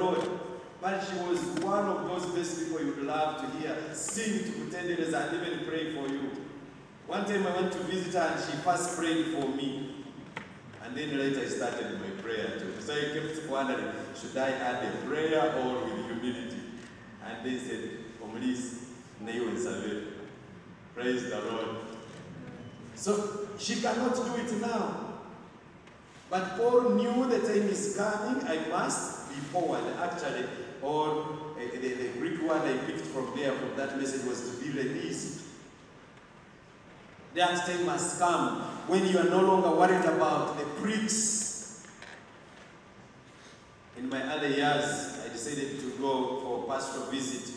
But she was one of those best people you would love to hear sing Tukutendereza and even pray for you. One time I went to visit her and she first prayed for me. And then later I started my prayer too. So I kept wondering, should I add a prayer or with humility? And they said, Omlis, Neo and Savel. Praise the Lord. So she cannot do it now. But Paul knew the time is coming, I must be forward. Actually, or uh, the, the Greek word I picked from there, from that message, was to be released. That time must come when you are no longer worried about the pricks. In my other years, I decided to go for a pastoral visit.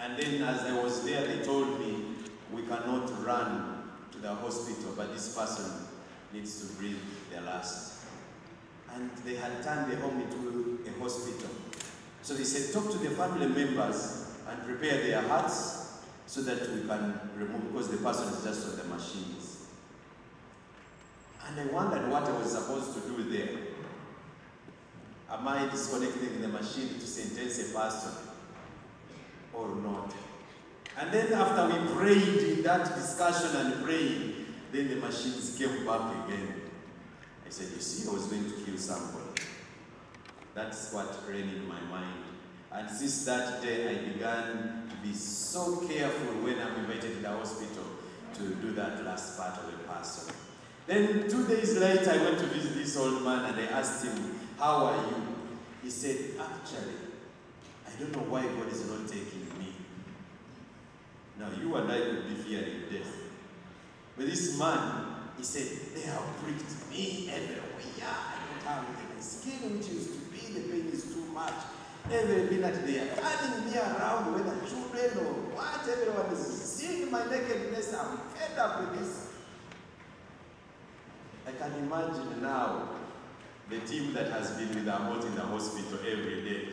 And then as I was there, they told me, we cannot run to the hospital, but this person needs to breathe their last. And they had turned the home into a hospital. So they said, talk to the family members and prepare their hearts so that we can remove, because the person is just on the machines. And I wondered what I was supposed to do there. Am I disconnecting the machine to sentence a person or not? And then after we prayed in that discussion and praying, then the machines came back again. I said, you see, I was going to kill somebody. That's what ran in my mind. And since that day, I began to be so careful when I'm invited to the hospital to do that last part of the person. Then two days later, I went to visit this old man and I asked him, how are you? He said, actually, I don't know why God is not taking me. Now, you and I could be fearing death. But this man, he said, they have pricked me everywhere. I don't have any skin which used to be, the pain is too much. Every minute they are turning me around, whether children or what, everyone is seeing my nakedness. I'm fed up with this. I can imagine now the team that has been with Amoti in the hospital every day,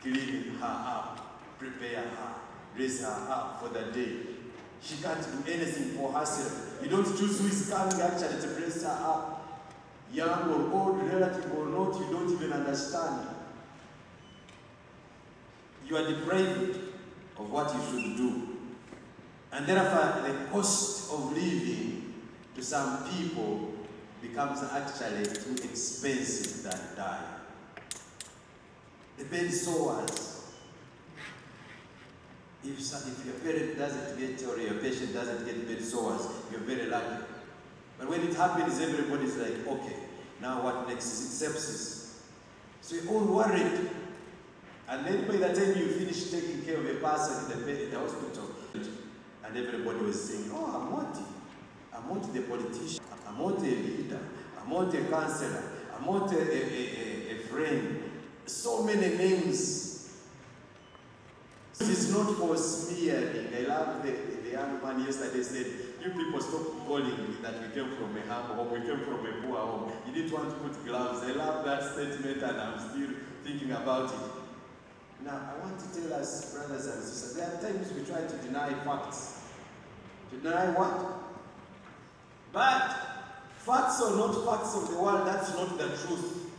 cleaning her up, prepare her, dress her up for the day. She can't do anything for herself. You don't choose who is coming actually to dress her up. Young or old, relative or not, you don't even understand. You are deprived of what you should do. And therefore, the cost of living to some people becomes actually too expensive than die. The bed sores. If, if your parent doesn't get or your patient doesn't get bed sores, you're very lucky. But when it happens, everybody's like, okay, now what next? Is it sepsis? So you're all worried. And then by the time you finish taking care of a person in the, in the hospital, and everybody was saying, oh, Amoti, Amoti the politician, I'm Amoti a leader, I'm Amoti a counselor, Amoti a, a, a, a friend. So many names. This is not for smearing. I love the, the young man yesterday said, you people stop calling me that we came from a humble home, we came from a poor home. You didn't want to put gloves. I love that statement and I'm still thinking about it. Now, I want to tell us, brothers and sisters, there are times we try to deny facts. To deny what? But facts or not facts of the world, that's not the truth.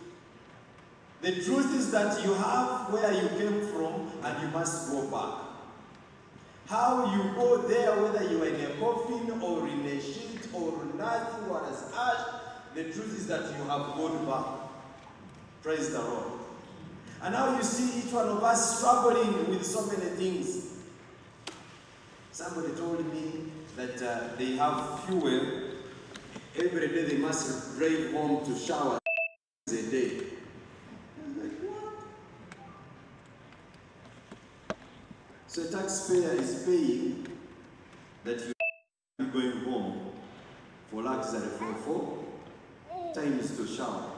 The truth is that you have where you came from and you must go back. How you go there, whether you are in a coffin or in a sheet or nothing or as ash, the truth is that you have gone back. Praise the Lord. And now you see each one of us struggling with so many things. Somebody told me that uh, they have fuel. Every day they must drive home to shower a day. I was like, what? So a taxpayer is paying that you are going home for luxury for four times to shower.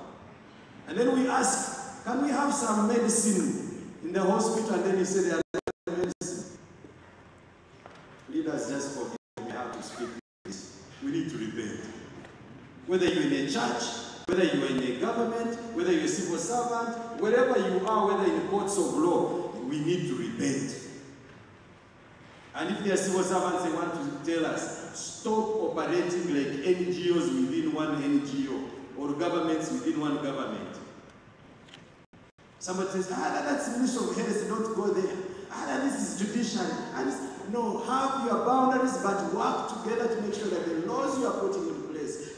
And then we ask, can we have some medicine in the hospital? And then he said, there are medicine. Leaders just forgive me, I have to speak this. We need to repent. Whether you're in a church, whether you're in a government, whether you're a civil servant, wherever you are, whether in the courts of law, we need to repent. And if there are civil servants, they want to tell us, stop operating like NGOs within one NGO or governments within one government. Somebody says, ah, that's Ministry of Health, don't go there. Ah, this is judiciary. And no, have your boundaries, but work together to make sure that the laws you are putting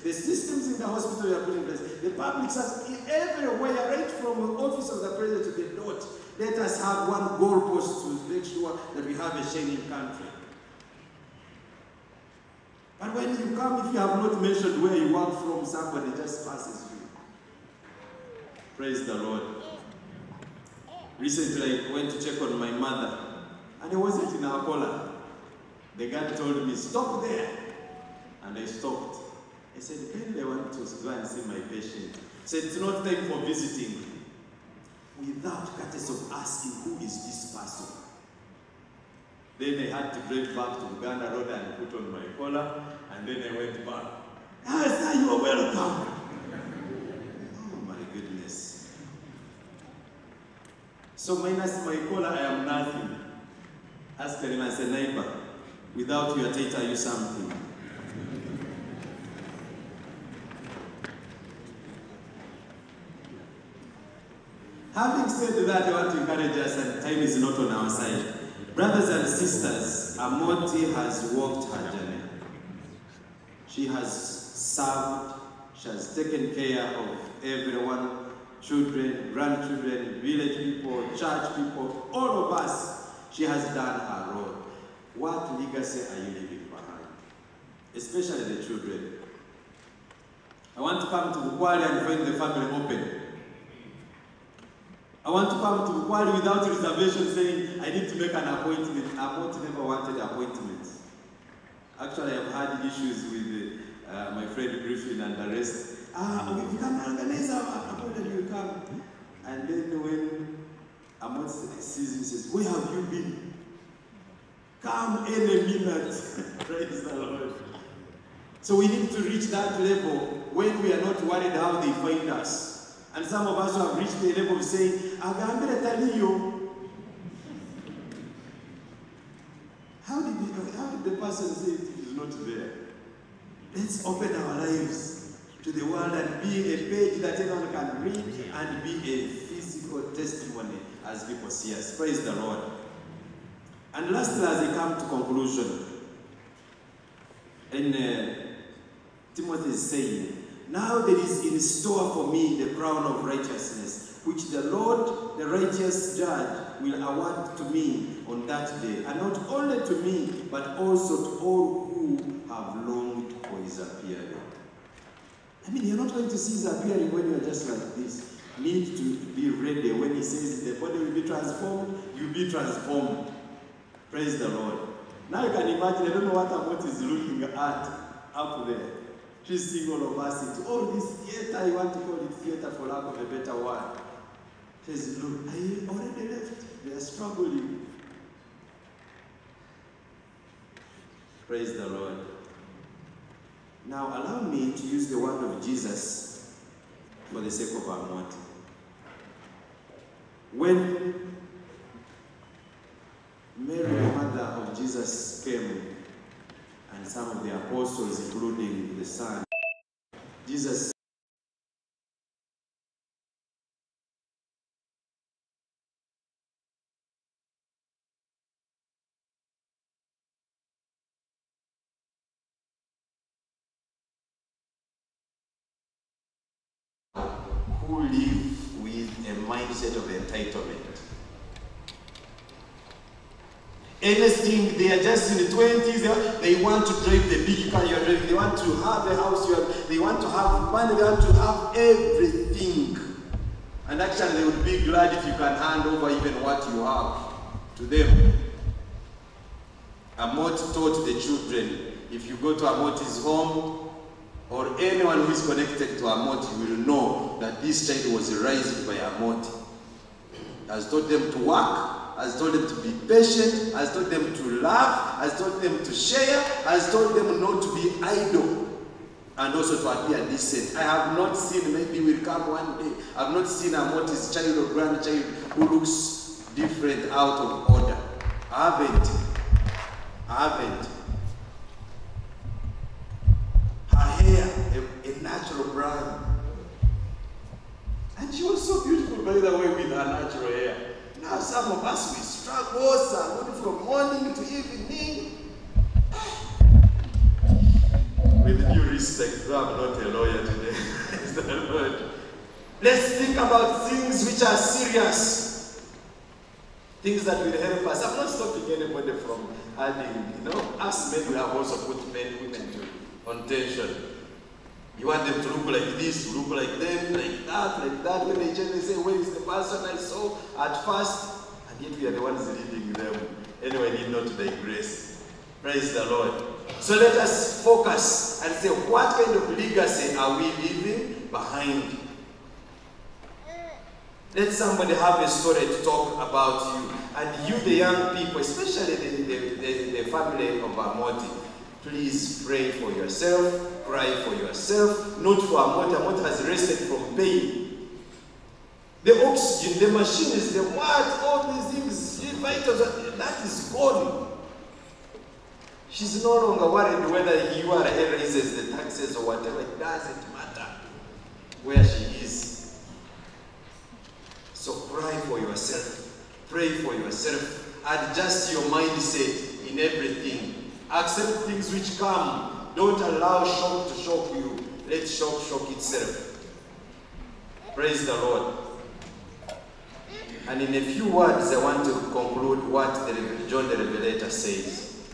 the systems in the hospital you are putting in place, the public service, everywhere, right from the office of the president to the dot, let us have one goalpost to make sure that we have a shining country. But when you come, if you have not mentioned where you work from, somebody just passes you. Praise the Lord. Recently, I went to check on my mother, and I wasn't in Akola. The guy told me, stop there. And I stopped. I said, when I want to go and see my patient, I said, it's not time for visiting. Without courtesy of asking, who is this person? Then I had to drive back to Uganda Road and put on my collar, and then I went back. Ah, sir, you are welcome. oh my goodness. So minus my collar, I am nothing. Ask him, I said, neighbor, without your are you something? Having said that, I want to encourage us, and time is not on our side. Brothers and sisters, Amoti has walked her journey. She has served, she has taken care of everyone, children, grandchildren, village people, church people, all of us. She has done her role. What legacy are you leaving behind? Especially the children. I want to come to Bukwali and find the family open. I want to come to Bukwali without reservation saying, I need to make an appointment. Amoti never wanted appointments. Actually, I've had issues with uh, my friend Griffin and the rest. Ah, we can organize an appointment, you come. And then when Amoti sees me, says, where have you been? Come any minute. Praise the Lord. So we need to reach that level when we are not worried how they find us. And some of us who have reached the level of saying, Agambire taliyo. How did, the, how did the person say it is not there? Let's open our lives to the world and be a page that everyone can read and be a physical testimony as people see us. Praise the Lord. And lastly, as I come to conclusion, and uh, Timothy is saying, Now there is in store for me the crown of righteousness, which the Lord, the righteous judge, will award to me on that day. And not only to me, but also to all who have longed for his appearing. I mean, you're not going to see his appearing when you're just like this. Need to be ready. When he says the body will be transformed, you'll be transformed. Praise the Lord. Now you can imagine, I don't know what Amoti is looking at up there. She's seeing all of us into all this theater, you want to call it theater for lack of a better word. She says, look, I already left. They are struggling. Praise the Lord. Now allow me to use the word of Jesus for the sake of our Amoti. When Mary, the mother of Jesus, came, some of the apostles, including the son, Jesus who live with a mindset of entitlement. Anything, they are just in the 20s, they, they want to drive the big car you're driving, they want to have the house you have, they want to have money, they want to have everything. And actually, they would be glad if you can hand over even what you have to them. Amoti taught the children if you go to Amoti's home or anyone who is connected to Amoti, you will know that this child was raised by Amoti. Has taught them to work, has taught them to be patient, has taught them to love, has taught them to share, has taught them not to be idle, and also to appear decent. I have not seen, maybe will come one day, I have not seen a Amoti's child or grandchild who looks different out of order. I haven't. I haven't. Her hair, a, a natural brown. And she was so beautiful, by the way, with her natural hair. Now some of us, we struggle, oh, some from morning to evening. With due respect, though I'm not a lawyer today, praise the. Let's think about things which are serious. Things that will help us. I'm not stopping anybody from adding, you know, us men we have also put men, women to, on tension. You want them to look like this, look like them, like that, like that. When they change, they say, where is the person I saw at first? And yet we are the ones leading them. Anyway, I need not digress. Praise the Lord. So let us focus and say, what kind of legacy are we leaving behind? Let somebody have a story to talk about you. And you, the young people, especially the, the, the, the family of Amoti, please pray for yourself, cry for yourself, not for Amoti. Amoti has rested from pain. The oxygen, the machines, the what, all these things, vitals, that is gone. She's no longer worried whether you are raises the taxes or whatever. It doesn't matter where she is. So cry for yourself. Pray for yourself. Adjust your mindset in everything. Accept things which come. Don't allow shock to shock you. Let shock shock itself. Praise the Lord. And in a few words, I want to conclude what the, John the Revelator says.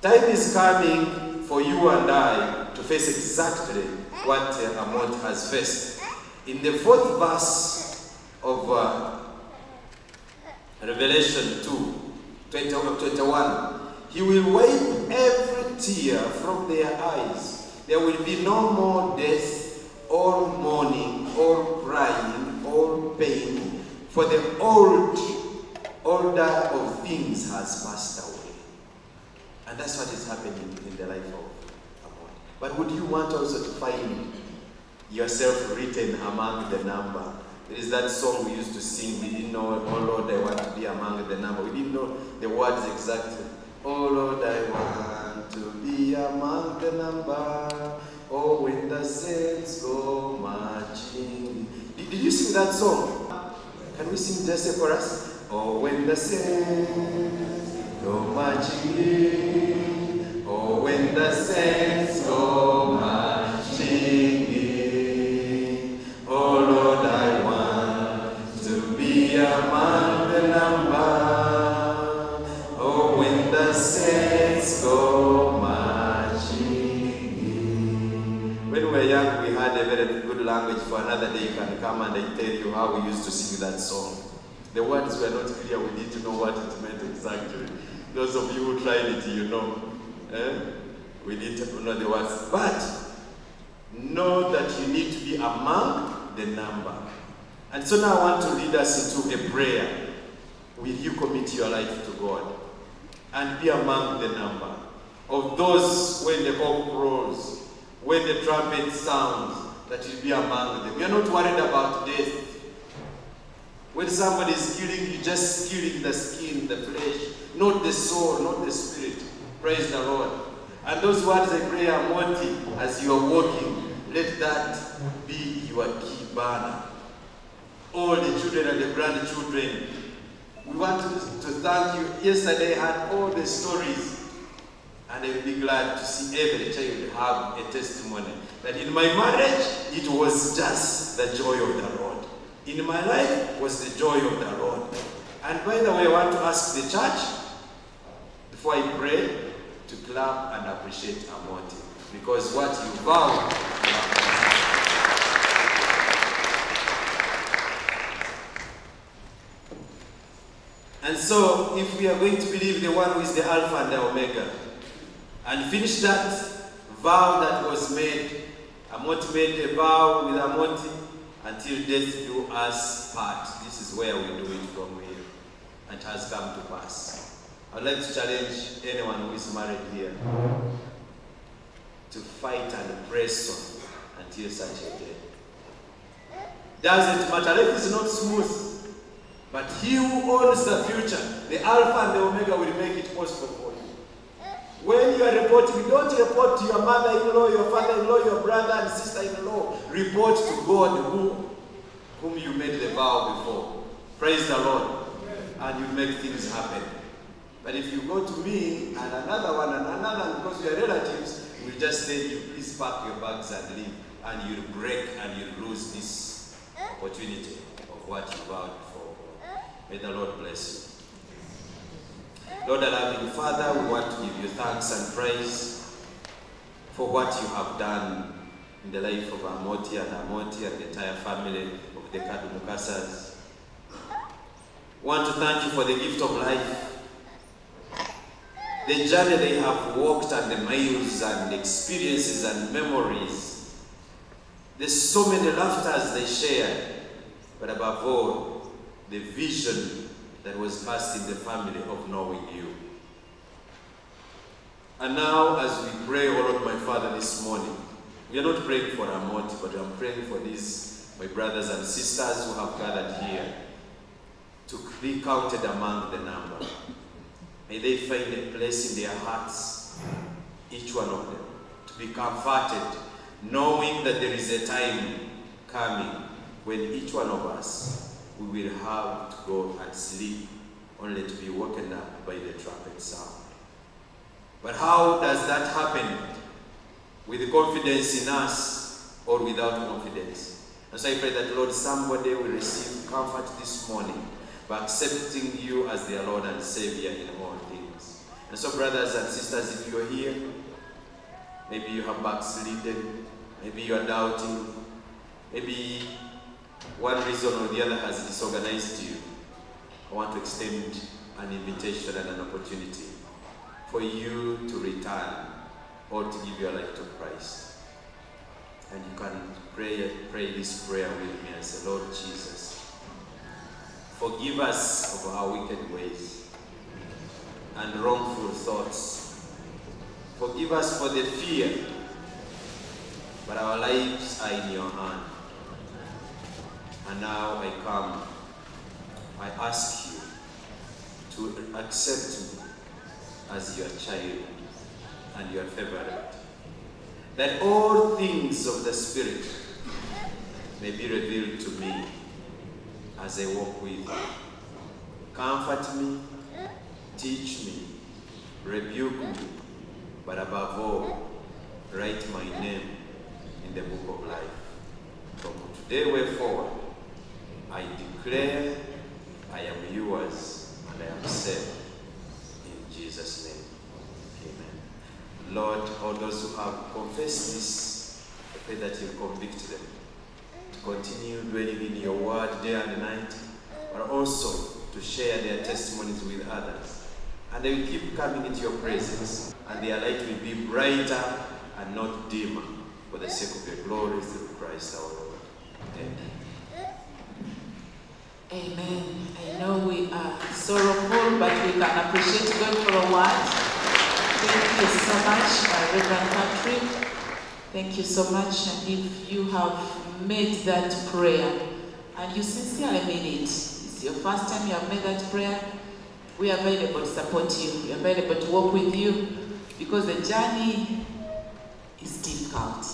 Time is coming for you and I to face exactly what uh, Amoti has faced. In the fourth verse of uh, Revelation 2, 20, 21, He will wipe every tear from their eyes. There will be no more death, or mourning, or crying, or pain, for the old order of things has passed away. And that's what is happening in the life of Amoti. But would you want also to find yourself written among the number? There is that song we used to sing. We didn't know, oh Lord, I want to be among the number. We didn't know the words exactly. Oh Lord, I want to be among the number. Oh, when the saints go marching. Did, did you sing that song? Can we sing just a chorus? Oh, when the saints go marching in. Oh, when the saints go marching language for another day. You can come and I tell you how we used to sing that song. The words were not clear. We need to know what it meant exactly. Those of you who tried it, you know. Eh? We need to know the words. But know that you need to be among the number. And so now I want to lead us into a prayer. Will you commit your life to God and be among the number of those when the cock crows, when the trumpet sounds, that you be among them. You're not worried about death. When somebody is killing you, just killing the skin, the flesh, not the soul, not the spirit. Praise the Lord. And those words I pray are wanting as you are walking. Let that be your key banner. All the children and the grandchildren, we want to, to thank you. Yesterday I had all the stories. And I will be glad to see every child have a testimony that in my marriage, it was just the joy of the Lord. In my life was the joy of the Lord. And by the way, I want to ask the church, before I pray, to clap and appreciate Amoti. Because what you vow, And so, if we are going to believe the one who is the Alpha and the Omega, and finish that vow that was made, Amoti made a vow with Amoti, until death do us part. This is where we do it from here. And it has come to pass. I'd like to challenge anyone who is married here to fight and press on until such a day. Doesn't matter. Life is not smooth. But he who owns the future, the Alpha and the Omega, will make it possible. When you are reporting, don't report to your mother-in-law, your father-in-law, your brother and sister-in-law. Report to God who, whom you made the vow before. Praise the Lord. And you make things happen. But if you go to me and another one and another, because we are relatives, we just tell you, please pack your bags and leave. And you'll break and you'll lose this opportunity of what you vowed for. May the Lord bless you. Lord, our loving Father, we want to give you thanks and praise for what you have done in the life of Amoti and Amoti and the entire family of the Kaddumukasas. We want to thank you for the gift of life, the journey they have walked and the miles and experiences and memories. There's so many laughters they shared, but above all, the vision that was passed in the family of knowing you. And now, as we pray, O Lord, my Father, this morning, we are not praying for Amoti, but I'm praying for these, my brothers and sisters who have gathered here to be counted among the number. May they find a place in their hearts, each one of them, to be comforted, knowing that there is a time coming when each one of us we will have to go and sleep only to be woken up by the trumpet sound. But how does that happen? With confidence in us or without confidence? And so I pray that, Lord, somebody will receive comfort this morning by accepting you as their Lord and Savior in all things. And so, brothers and sisters, if you're here, maybe you have backslidden, maybe you are doubting, maybe one reason or the other has disorganized you, I want to extend an invitation and an opportunity for you to return or to give your life to Christ. And you can pray, pray this prayer with me and say, Lord Jesus, forgive us of our wicked ways and wrongful thoughts. Forgive us for the fear, but our lives are in your hand. And now I come, I ask you to accept me as your child and your favorite. That all things of the Spirit may be revealed to me as I walk with you. Comfort me, teach me, rebuke me, but above all, write my name in the book of life. From today way forward, I declare I am yours and I am saved. In Jesus' name, amen. Lord, all those who have confessed this, I pray that you convict them to continue dwelling in your word day and night, but also to share their testimonies with others. And they will keep coming into your presence, and their light will be brighter and not dimmer for the sake of your glory through Christ our Lord. Amen. Amen. I know we are sorrowful, but we can appreciate God for a word. Thank you so much, Reverend Patrick. Thank you so much. And if you have made that prayer and you sincerely mean it, it's your first time you have made that prayer, we are available to support you. We are available to walk with you because the journey is difficult.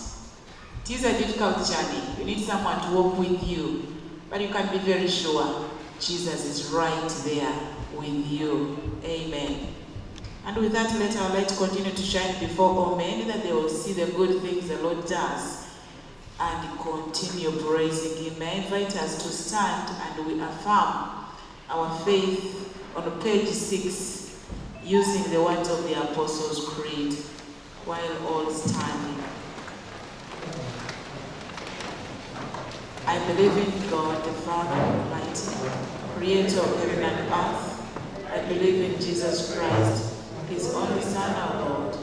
It is a difficult journey. You need someone to walk with you. But you can be very sure Jesus is right there with you. Amen. And with that letter, I'd like to continue to shine before all men that they will see the good things the Lord does and continue praising Him. I invite us to stand and we affirm our faith on page 6 using the words of the Apostles' Creed while all standing. I believe in God, the Father Almighty, creator of heaven and earth. I believe in Jesus Christ, his only Son, our Lord,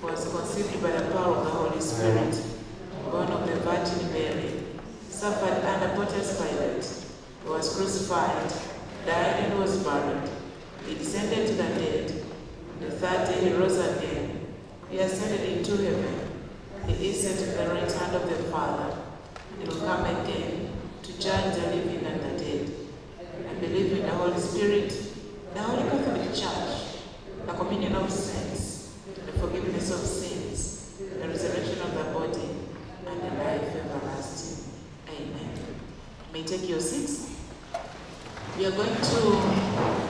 who was conceived by the power of the Holy Spirit, born of the Virgin Mary, suffered under Pontius Pilate, was crucified, died and was buried. He descended to the dead. The third day he rose again. He ascended into heaven. He is at the right hand of the Father. It will come again to judge the living and the dead. I believe in the Holy Spirit, the Holy Catholic Church, the communion of saints, the forgiveness of sins, the resurrection of the body, and the life everlasting. Amen. You may take your seats. We are going to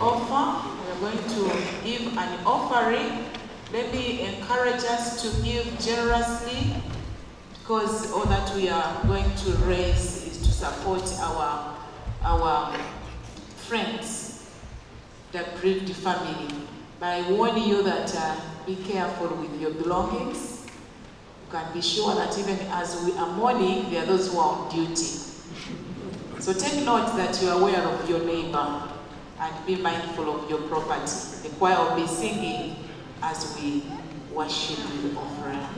offer. We are going to give an offering. Let me encourage us to give generously because all that we are going to raise is to support our, our friends, the grieved family. But I warn you that uh, be careful with your belongings. You can be sure that even as we are mourning, there are those who are on duty. So take note that you are aware of your neighbor and be mindful of your property. The choir will be singing as we worship with offering.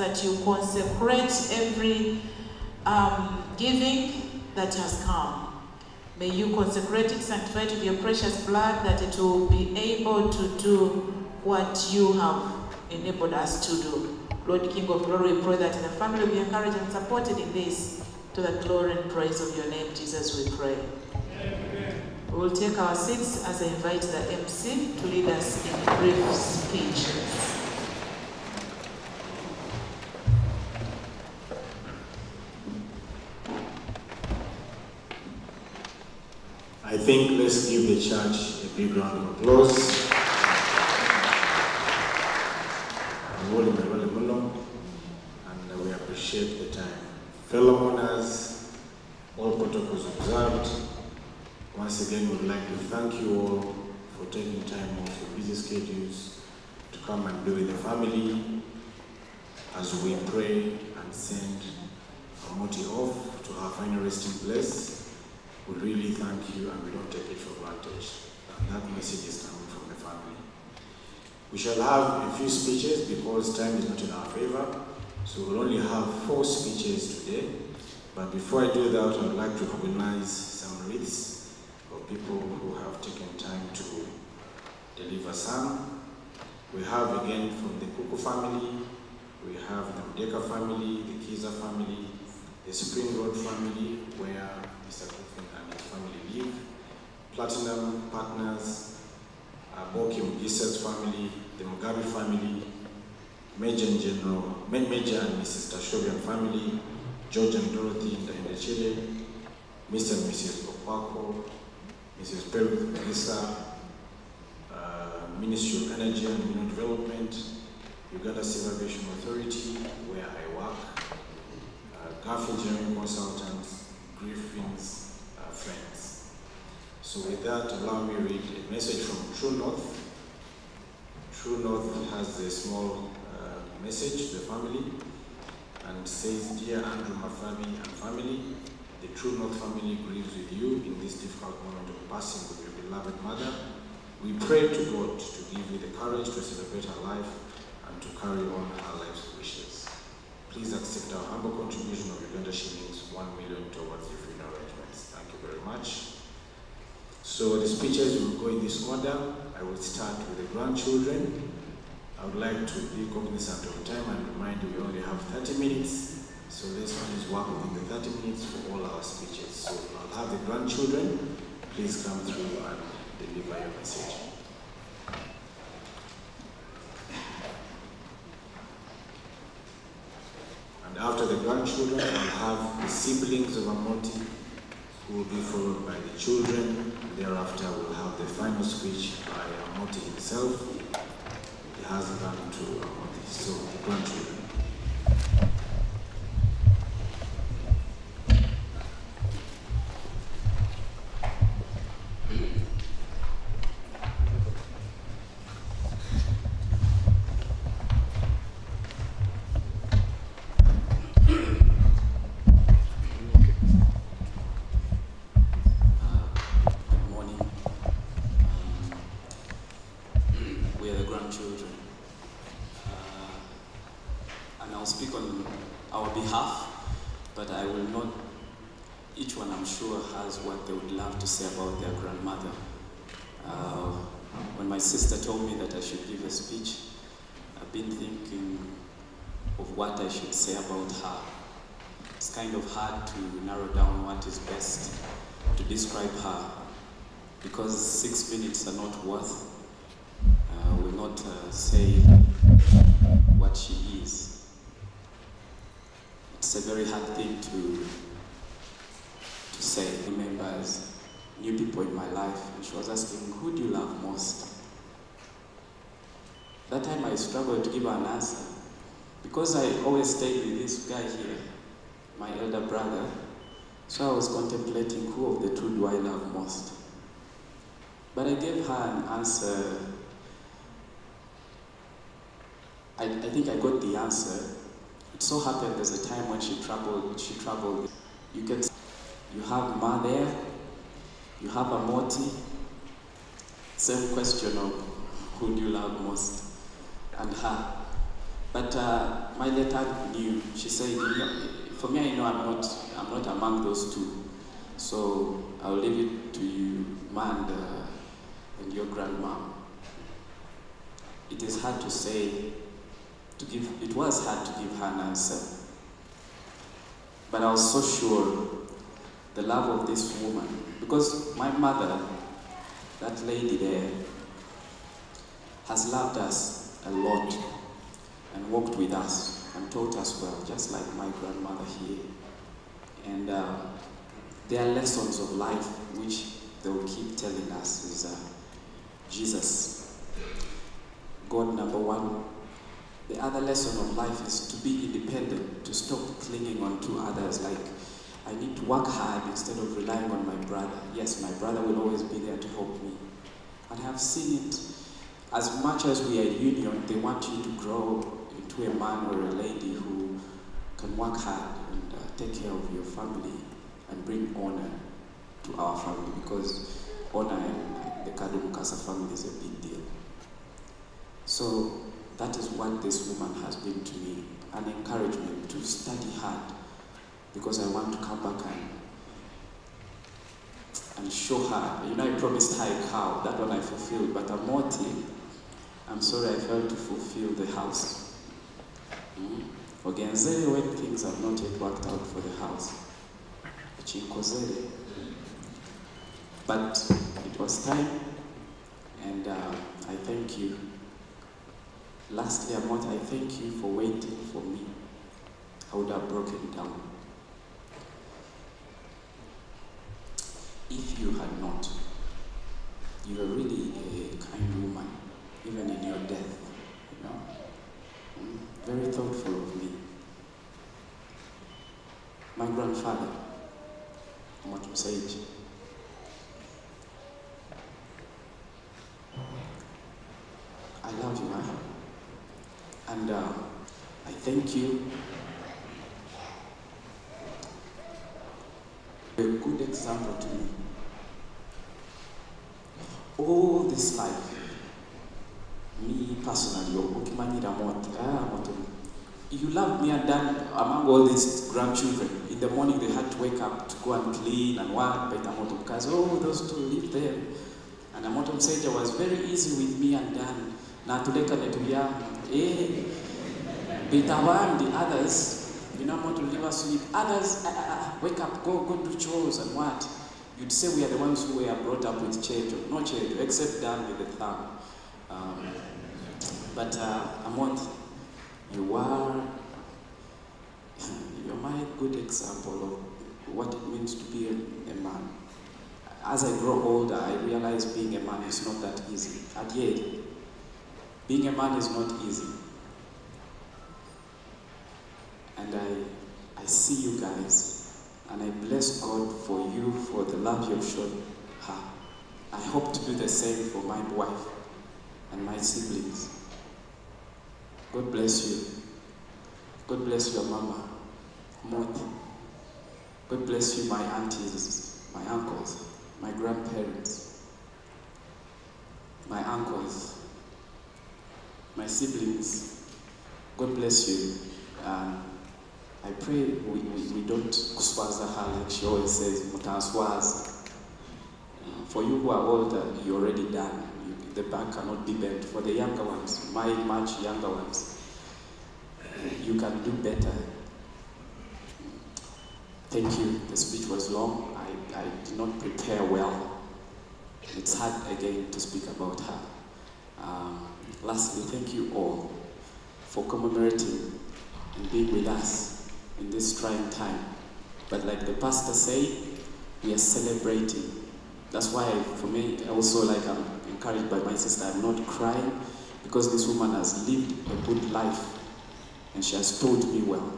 That you consecrate every um, giving that has come. May you consecrate it, sanctify it with your precious blood, that it will be able to do what you have enabled us to do. Lord King of Glory, we pray that the family will be encouraged and supported in this to the glory and praise of your name, Jesus, we pray. We will take our seats as I invite the MC to lead us in a brief speeches. Think let's give the church a big round of applause. And we appreciate the time. Fellow mourners, all protocols observed. Once again, we'd like to thank you all for taking time off your busy schedules to come and be with the family as we pray and send Amoti off to her final resting place. We really thank you and we don't take it for granted. And that message is coming from the family. We shall have a few speeches because time is not in our favor. So we'll only have four speeches today. But before I do that, I would like to recognize some wreaths of people who have taken time to deliver some. We have again from the Kuku family, we have the Mudeeka family, the Kiza family, the Spring Road family, where Platinum Partners, uh, Boki Mugiset's family, the Mugabe family, Major and General, Major and Mrs. Tashobian family, George and Dorothy in the, in Chile, Mr. and Mrs. Okwako, Mrs. Perry Melissa, uh, Ministry of Energy and Mineral Development, Uganda Civil Aviation Authority, where I work, uh, Gulf Engineering Consultants, Griffin's uh, friends. So with that, allow me read a message from True North. True North has a small uh, message to the family and says, Dear Andrew Mafami and family, the True North family grieves with you in this difficult moment of passing with your beloved mother. We pray to God to give you the courage to celebrate her life and to carry on her life's wishes. Please accept our humble contribution of Uganda shillings 1 million towards the funeral arrangements. Thank you very much. So the speeches will go in this order. I will start with the grandchildren. I would like to be cognizant of time and remind you we only have 30 minutes. So let's always work within the 30 minutes for all our speeches. So I'll have the grandchildren. Please come through and deliver your message. And after the grandchildren, I'll have the siblings of Amoti who will be followed by the children. Thereafter, we'll have the final speech by Amoti himself. He has gone to Amoti, so the grandchildren. Uh, Good morning. Um, We are the grandchildren. Uh, And I'll speak on our behalf, but I will not, each one I'm sure has what they would love to say about their grandmother. Uh, When my sister told me that I should give a speech, I've been thinking of what I should say about her. It's kind of hard to narrow down what is best to describe her because six minutes are not worth, uh, will not uh, say what she is. It's a very hard thing to, to say. Remembers new people in my life, and she was asking, Who do you love most? That time I struggled to give her an answer because I always stayed with this guy here, my elder brother. So I was contemplating who of the two do I love most. But I gave her an answer. I, I think I got the answer. It so happened there's a time when she traveled, she traveled. You can you have Ma there, you have Amoti. Same question of who do you love most? And her. But uh, my aunt knew. She said, for me, I know I'm not, I'm not among those two. So I'll leave it to you, ma and, uh, and your grandma. It is hard to say, to give, it was hard to give her an answer. But I was so sure the love of this woman, because my mother, that lady there, has loved us a lot and walked with us and taught us well, just like my grandmother here. And uh, there are lessons of life which they will keep telling us is uh, Jesus, God number one. The other lesson of life is to be independent, to stop clinging on to others. Like, I need to work hard instead of relying on my brother. Yes, my brother will always be there to help me. And I have seen it. As much as we are union, they want you to grow into a man or a lady who can work hard and uh, take care of your family and bring honor to our family because honor in the Kaddumukasa family is a big deal. So that is what this woman has been to me an encouragement to study hard because I want to come back and and show her. You know, I promised her a cow. That one I fulfilled. But Amoti, I'm sorry I failed to fulfill the house. Mm. Ogenzele when things have not yet worked out for the house. Chinkozele. But it was time, and uh, I thank you. Lastly, Amot, I thank you for waiting for me. I would have broken down. If you had not, you were really a kind woman, even in your death, Very thoughtful of me. My grandfather, Motum Sage, I love you, man. And uh, I thank you. A good example to me. All this life, me personally, ukimanyira moto, ah, moto. You love me and done among all these grandchildren. In the morning they had to wake up to go and clean and work, but Amoto because oh those two live there. And Amoto Mseja was very easy with me and Dan. Na tuleka netuya, eh, Bitawan, the others, you know, want to leave us sleep. Others, uh, wake up, go, go do chores and what? You'd say we are the ones who were brought up with chejo, no chejo, except Dan with the thumb. Um, but uh, Amont, you are, you're my good example of what it means to be a, a man. As I grow older, I realize being a man is not that easy. And yet, being a man is not easy. And I, I see you guys, and I bless God for you, for the love you have shown her. I hope to do the same for my wife and my siblings. God bless you. God bless your mama, Moti. God bless you, my aunties, my uncles, my grandparents, my uncles, my siblings. God bless you. And I pray we, we, we don't kuswaza her like she always says, mutaswaza. Uh, for you who are older, you're already done. The back cannot be bent. For the younger ones, my much younger ones, you can do better. Thank you. The speech was long. I, I did not prepare well. It's hard again to speak about her. Um, lastly, thank you all for commemorating and being with us in this trying time. But like the pastor said, we are celebrating. That's why, for me, also like I'm encouraged by my sister, I'm not crying because this woman has lived a good life and she has told me well.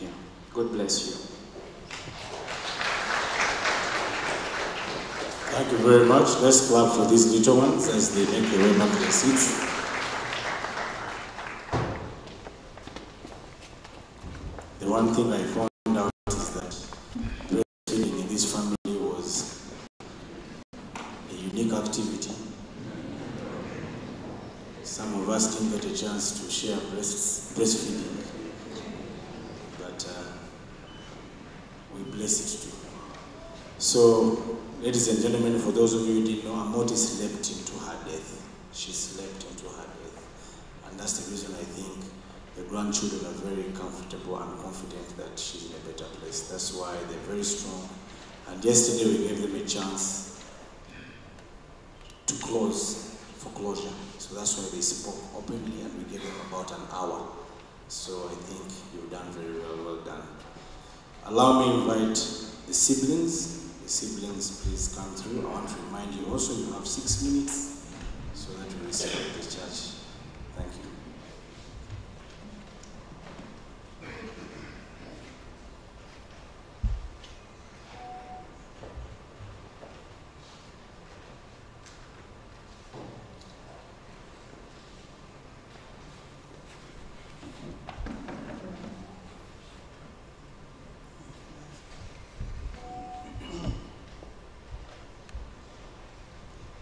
Yeah. God bless you. Thank you very much. Let's clap for these little ones as they make their way back to their seats. The one thing I found unique activity. Some of us didn't get a chance to share breast, breastfeeding, but uh, we bless it too. So, ladies and gentlemen, for those of you who didn't know, Amoti slept into her death. She slept into her death. And that's the reason I think the grandchildren are very comfortable and confident that she's in a better place. That's why they're very strong. And yesterday we gave them a chance to close for closure. So that's why they spoke openly and we gave them about an hour. So I think you've done very well, well done. Allow me invite the siblings. The siblings, please come through. I want to remind you also you have six minutes so that we celebrate the church. Thank you.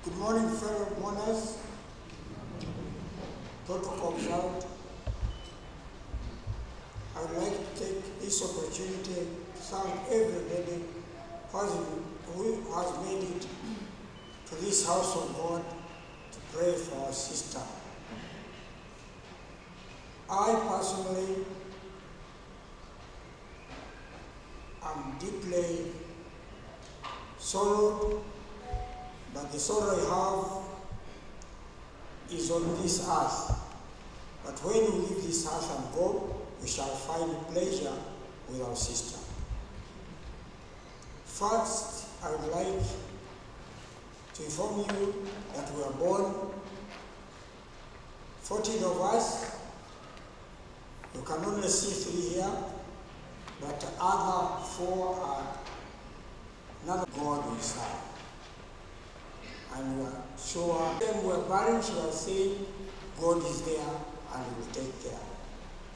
Good morning, fellow mourners. Protocol observed. I would like to take this opportunity to thank everybody who has, who has made it to this house of God to pray for our sister. I personally am deeply sorrowed but the sorrow I have is on this earth. But when we leave this earth and go, we shall find pleasure with our sister. First, I would like to inform you that we are born 14 of us. You can only see three here, but the other four are another God serve and we are sure when we were buried, she was saying, God is there and He will take care.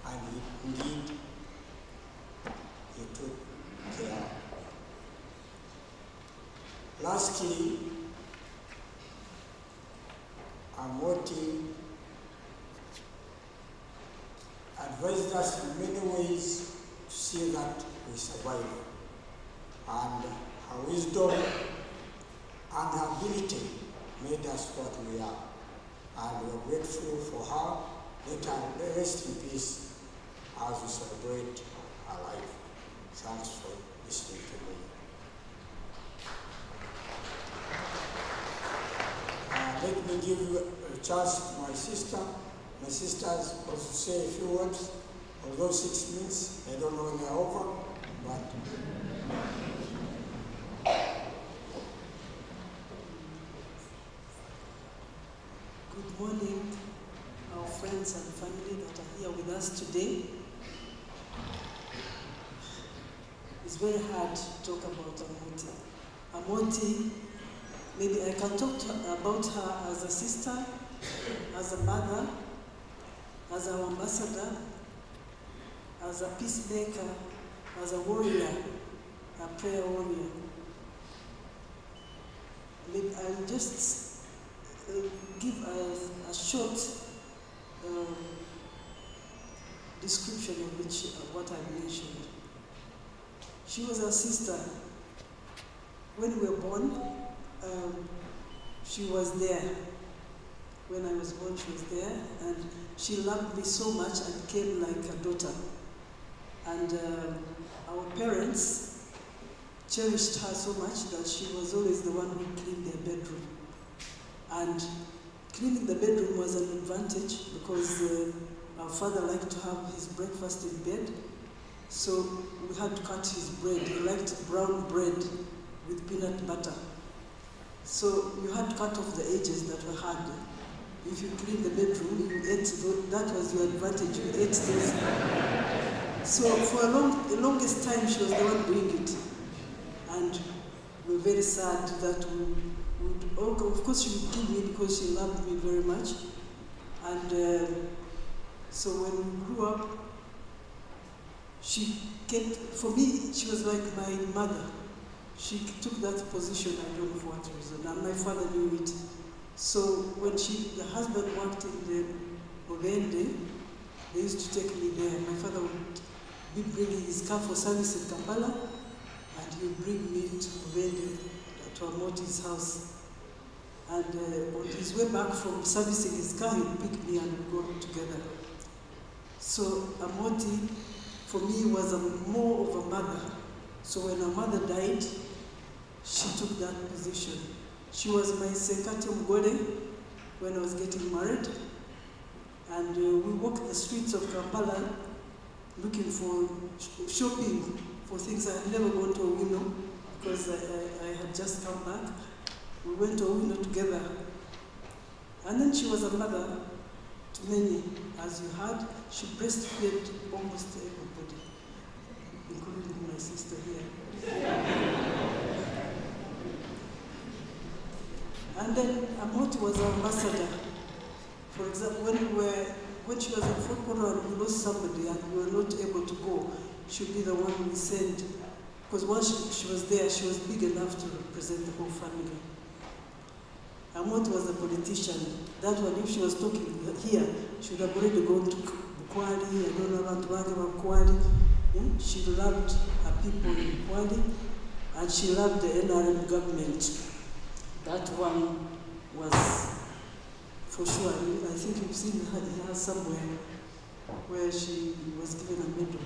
And he, indeed, He took care. Lastly, Amoti advised us in many ways to see that we survive. And her wisdom and her ability made us what we are. And we are grateful for her. Let her rest in peace as we celebrate her life. Thanks for listening to me. Uh, let me give a chance to my sister. My sisters also say a few words. Although six minutes, I don't know when they're over, but Good morning, our friends and family that are here with us today. It's very hard to talk about Amoti. Amoti, maybe I can talk her about her as a sister, as a mother, as our ambassador, as a peacemaker, as a warrior, a prayer warrior. Maybe I'll just uh, give a, a short uh, description of which, uh, what I mentioned. She was our sister. When we were born, um, she was there. When I was born, she was there, and she loved me so much and came like a daughter. And um our parents cherished her so much that she was always the one who cleaned their bedroom. And cleaning the bedroom was an advantage because uh, our father liked to have his breakfast in bed. So we had to cut his bread. He liked brown bread with peanut butter. So you had to cut off the edges that were hard. If you clean the bedroom, you ate tho- that was your advantage. You ate those. So for a long, the longest time, she was the one doing it, and we were very sad that we would. Of course, she would give me because she loved me very much, and uh, so when we grew up, she kept. For me, she was like my mother. She took that position. I don't know for what reason, and my father knew it. So when she, the husband worked in the Mubende, they used to take me there. My father would be bringing his car for service in Kampala, and he would bring me to Mubende, to Amoti's house. And uh, on his way back from servicing his car, he'd pick me and we'd go together. So Amoti, for me, was a, more of a mother. So when her mother died, she took that position. She was my Senkati Mgode when I was getting married. And uh, we walked the streets of Kampala looking for sh- shopping for things. I had never gone to Owino because I, I, I had just come back. We went to Owino together. And then she was a mother to many, as you heard. She breastfed almost everybody, sister here. And then Amoti was our ambassador. For example, when we were, when she was in Portal and we lost somebody and we were not able to go, she would be the one we sent. Because once she, she was there, she was big enough to represent the whole family. Amoti was a politician. That one, if she was talking here, she would have already gone to Bukwali, I don't know about Bukwali. She loved her people in Bukwali, and she loved the NRM government. That one was for sure. I think you've seen her, her somewhere where she was given a medal.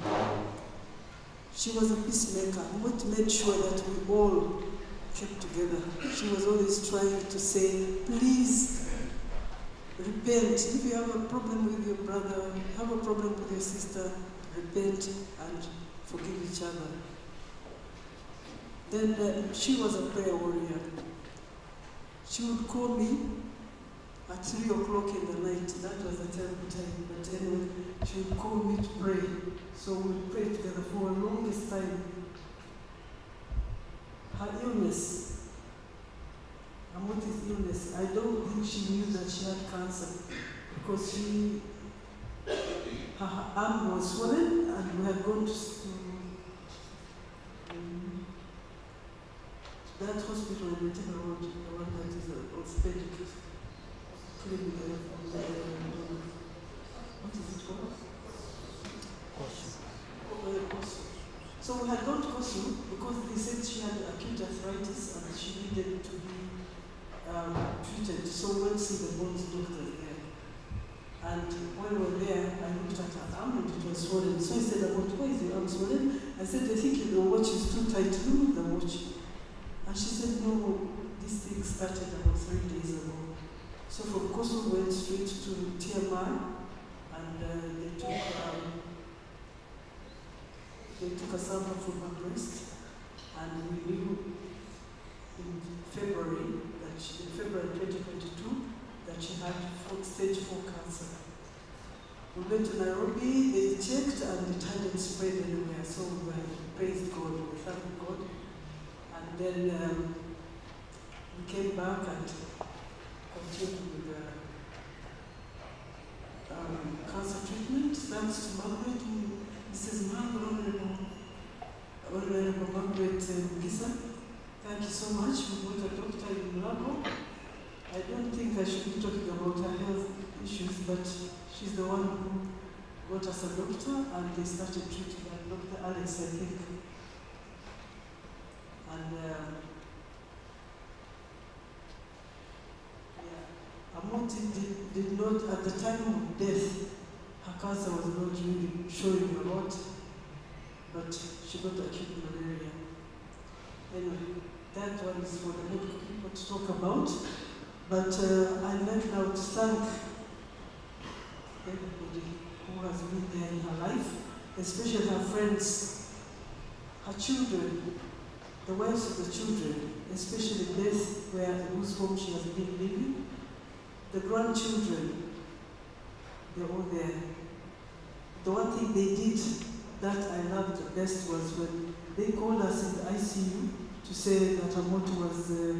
She was a peacemaker. What made sure that we all kept together. She was always trying to say, please repent. If you have a problem with your brother, have a problem with your sister, repent and forgive each other. Then uh, she was a prayer warrior. She would call me at three o'clock in the night. That was a terrible time, but anyway, she would call me to pray. So we would pray together for the longest time. Her illness, Amoti's illness, I don't think she knew that she had cancer because she, her, her arm was swollen and we had gone to, um, that hospital in Mutima Road, the one that is a orthopedic clinic. uh, uh, What is it called? Uh. So we had gone to Kosu because they said she had acute arthritis and she needed to be um, treated. So we went to see the bones doctor there. And when we were there, I looked at her arm and it was swollen. So I said, about why is your arm swollen? I said, I think the watch is too tight. Remove the watch. And she said, no, this thing started about three days ago. So from Kosovo went straight to TMI and uh, they took um, they took a sample from her breast and we knew in February that she, in February 2022 that she had stage 4 cancer. We went to Nairobi, they checked and it hadn't spread anywhere, so we praised God, we thanked God. And then um, we came back and continued with the um, cancer treatment, thanks to Margaret, Mrs. Margaret, Honorable, Margaret uh, Gisa. Thank you so much. We got a doctor in Mulago. I don't think I should be talking about her health issues, but she's the one who got us a doctor and they started treating her, Dr. Alex, I think. And um, yeah, Amonti did, did not, at the time of death, her cancer was not really showing a lot, but she got acute malaria. Anyway, that one is for the medical people to talk about. But uh, I'd like now to thank everybody who has been there in her life, especially her friends, her children, the wives of the children, especially Beth, where whose home she has been living, the grandchildren, they're all there. The one thing they did that I loved the best was when they called us in the ICU to say that Amoto was uh,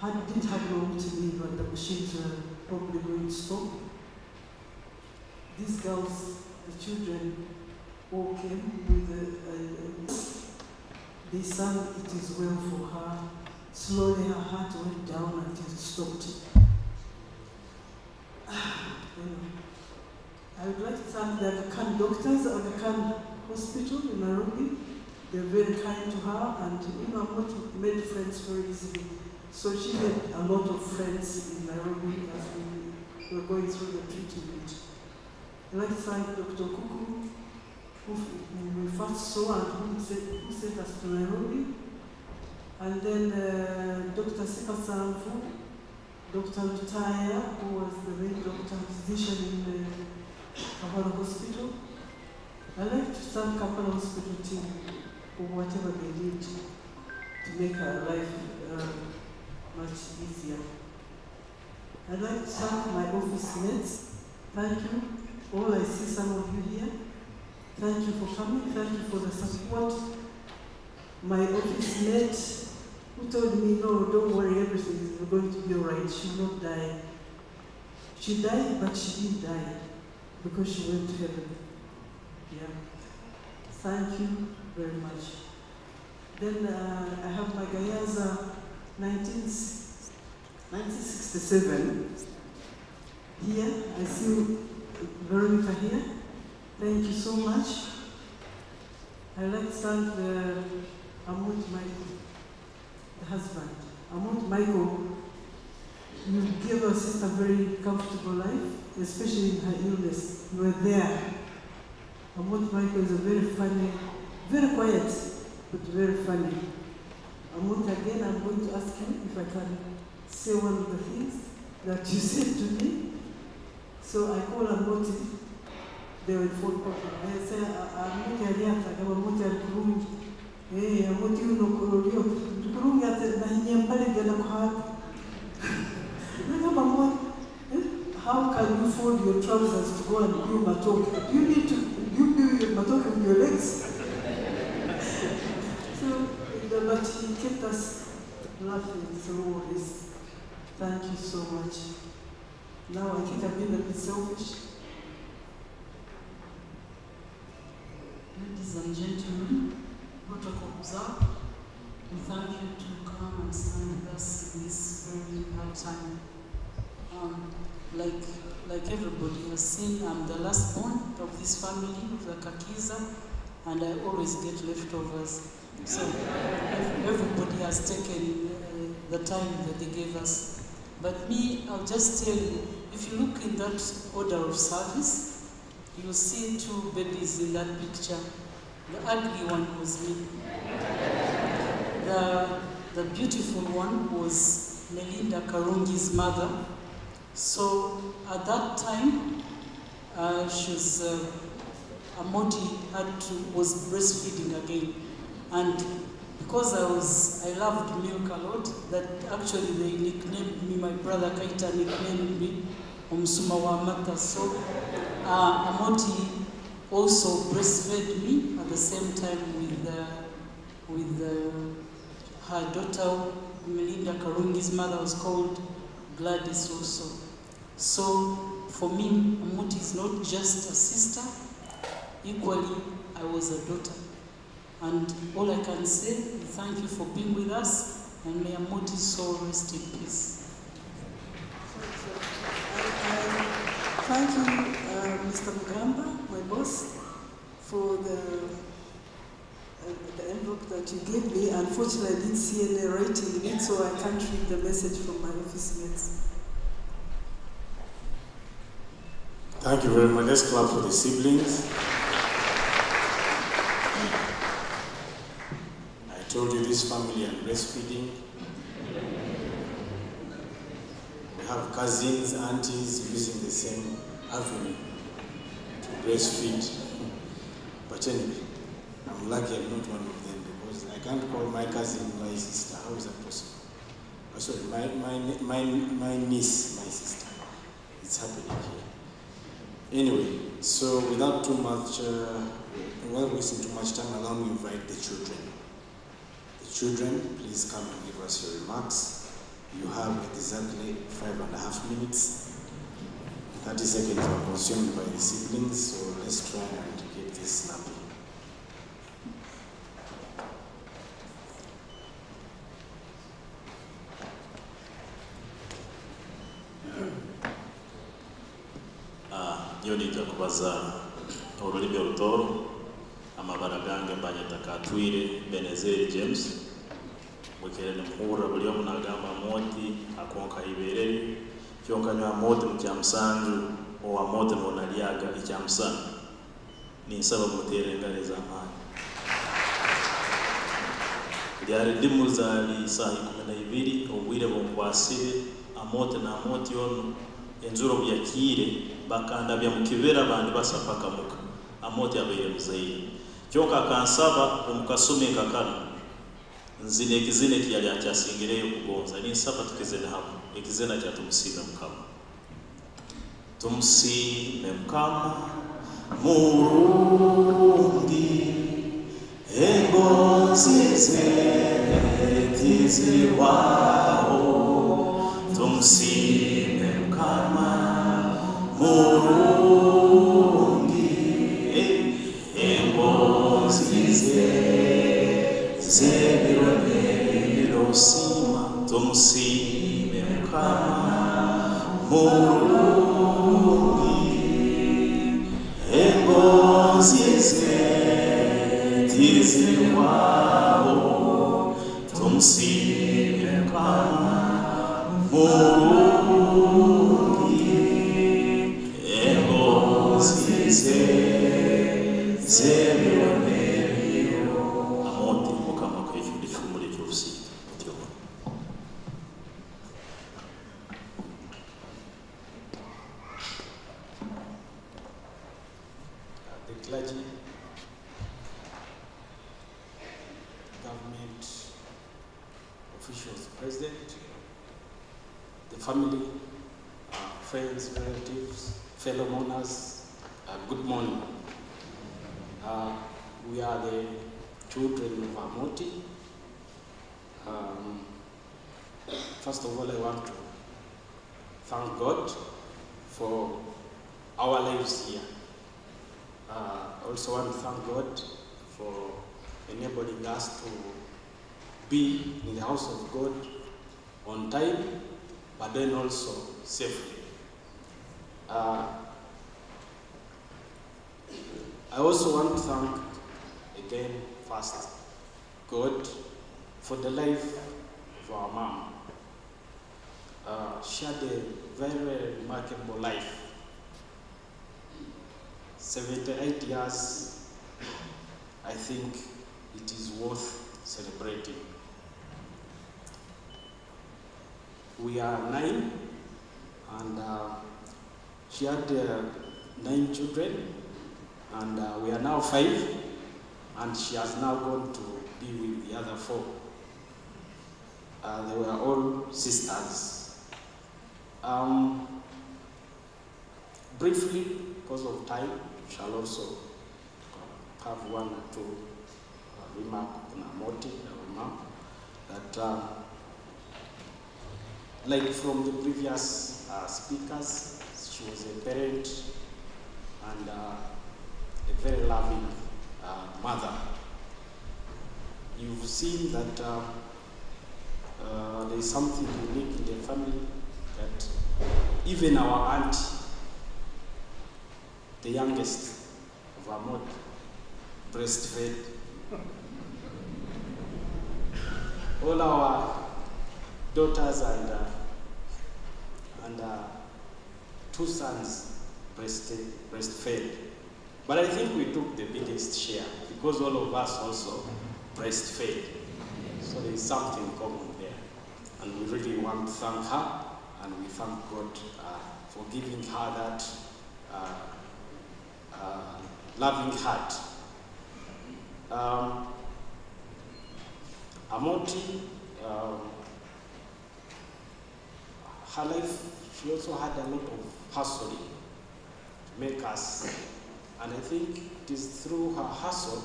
had, didn't have long to live and the machines were probably going to stop. These girls, the children, all came with a, a, a they sang It Is Well for Her. Slowly her heart went down until it stopped. I would like to thank the Khan doctors, Aga Khan Hospital in Nairobi. They're very kind to her and you know, I'm not made friends very easily. So she made a lot of friends in Nairobi as we were going through the treatment. Thank Dr. First saw and who sent, who us to Nairobi. And then uh, Dr. Sipa Samfu, Dr. Lutaya, who was the main doctor physician in Kampala Hospital. I'd like to thank Kampala Hospital team for whatever they did to make our life uh, much easier. I'd like to thank my office mates. Thank you. All I see some of you here. Thank you for coming. Thank you for the support. My office mate who told me, no, don't worry, everything is going to be all right. She will not die. She died, but she didn't die because she went to heaven. Yeah. Thank you very much. Then uh, I have my Gayaza 1967 here. I see Veronica here. Thank you so much. I'd like to thank the Amut Michael, the husband. Amut Michael, you gave our sister a very comfortable life, especially in her illness. You were there. Amut Michael is a very funny, very quiet, but very funny. Amut, again, I'm going to ask him if I can say one of the things that you said to me. So I call Amoti, they will phone call. I say, Amoti aliata, kama Amoti alikurungi. Eh, Amoti uno kurulio. Kurungi ate na hinya mbali gana kuhata. Na kama Amoti, eh, how can you fold your trousers to go and do matoke? Do you need to, you do your matoke with your legs? so, but he kept us laughing through all this. Thank you so much. Now I think I've been a bit selfish. Ladies and gentlemen, protocol observed. We thank you to come and stand with us in this very hard time. Um, like, like everybody has seen, I'm the last born of this family, of the Kakiza, and I always get leftovers. So everybody has taken uh, the time that they gave us. But me, I'll just tell you, if you look in that order of service, you'll see two babies in that picture. The ugly one was me. The, the beautiful one was Melinda Karungi's mother. So at that time, uh, she was, uh, had to, was breastfeeding again. And because I was, I loved milk a lot, that actually they nicknamed me, my brother Kaita nicknamed me Omsuma wa Mata. So uh, Amoti also breastfed me at the same time with, uh, with uh, her daughter, Melinda Karungi's mother was called Gladys also. So for me, Amuti is not just a sister, equally, I was a daughter. And all I can say is thank you for being with us, and may Amuti soul rest in peace. I, I thank you, uh, Mr. Mugamba, my boss, for the, uh, the envelope that you gave me. Unfortunately, I didn't see any writing in it, so I can't read the message from my office mates. Thank you very much. Let's clap for the siblings. Told you this family are breastfeeding. We have cousins, aunties using the same avenue to breastfeed. But anyway, I'm lucky I'm not one of them because I can't call my cousin my sister. How is that possible? Oh, sorry, my, my, my, my niece, my sister. It's happening here. Anyway, so without too much, uh, without wasting too much time, allow me to invite the children. Children, please come and give us your remarks. You have exactly five and a half minutes. 30 seconds are consumed by the siblings, so let's try and keep this snappy. Uh, Yoni Jacobaza, amabala gange mbanyeta katwire benezeri james mwikere nimuhurra buli omu nagamba moti akonka ibereri. Kyonka nywa moti mukyamusanju owa moti nonalyaga ekyamusana ninsaba mutere engalo ez'amaani lyari dimu zaali saaha ikumi na ibiri obwire bunkwasire amoti na amoti ono enzuro byakiire bakandabya mu mukibera bandi basapaka muka amoti abaire muzaire kyokka kansaba omukasume kakano nzina ekizina ekirali akyasingireyo okugonza ninsaba tukizina hamu. Ekizina kyatumusiime mukama tumusiime mukama murungi. Engozi ze tizibwawo tumusiime engonzi ze zebironebirosima tumusiime mukama murungi engonzi zetizirwaho tumusiime mukama murungi engonzi ze zebironebiro amonti mukama kwefyuda ekihumuro ekyobusiita mutyoma the clergy, government officials present, the family, uh, friends, relatives, fellow mourners, uh, good morning. Uh, we are the children of Amoti. Um, first of all, I want to thank God for our lives here. Uh, I also want to thank God for enabling us to be in the house of God on time, but then also safely. Uh, I also want to thank again first God for the life of our mom. Uh, she had a very very remarkable life. 78 years, I think it is worth celebrating. We are nine, and uh, she had uh, nine children, and uh, we are now five, and she has now gone to be with the other four. Uh, they were all sisters. Um, briefly, because of time, shall also have one or two remark on Amoti, our mom, that uh, like from the previous uh, speakers, she was a parent and uh, a very loving uh, mother. You've seen that uh, uh, there is something unique in the family that even our aunt the youngest of our mod, breastfed. All our daughters and, uh, and uh, two sons breasted, breastfed. But I think we took the biggest share because all of us also breastfed. So there is something common there. And we really want to thank her and we thank God uh, for giving her that uh, uh, loving heart. Um, Amoti, um, her life, she also had a lot of hustling to make us. And I think it is through her hustle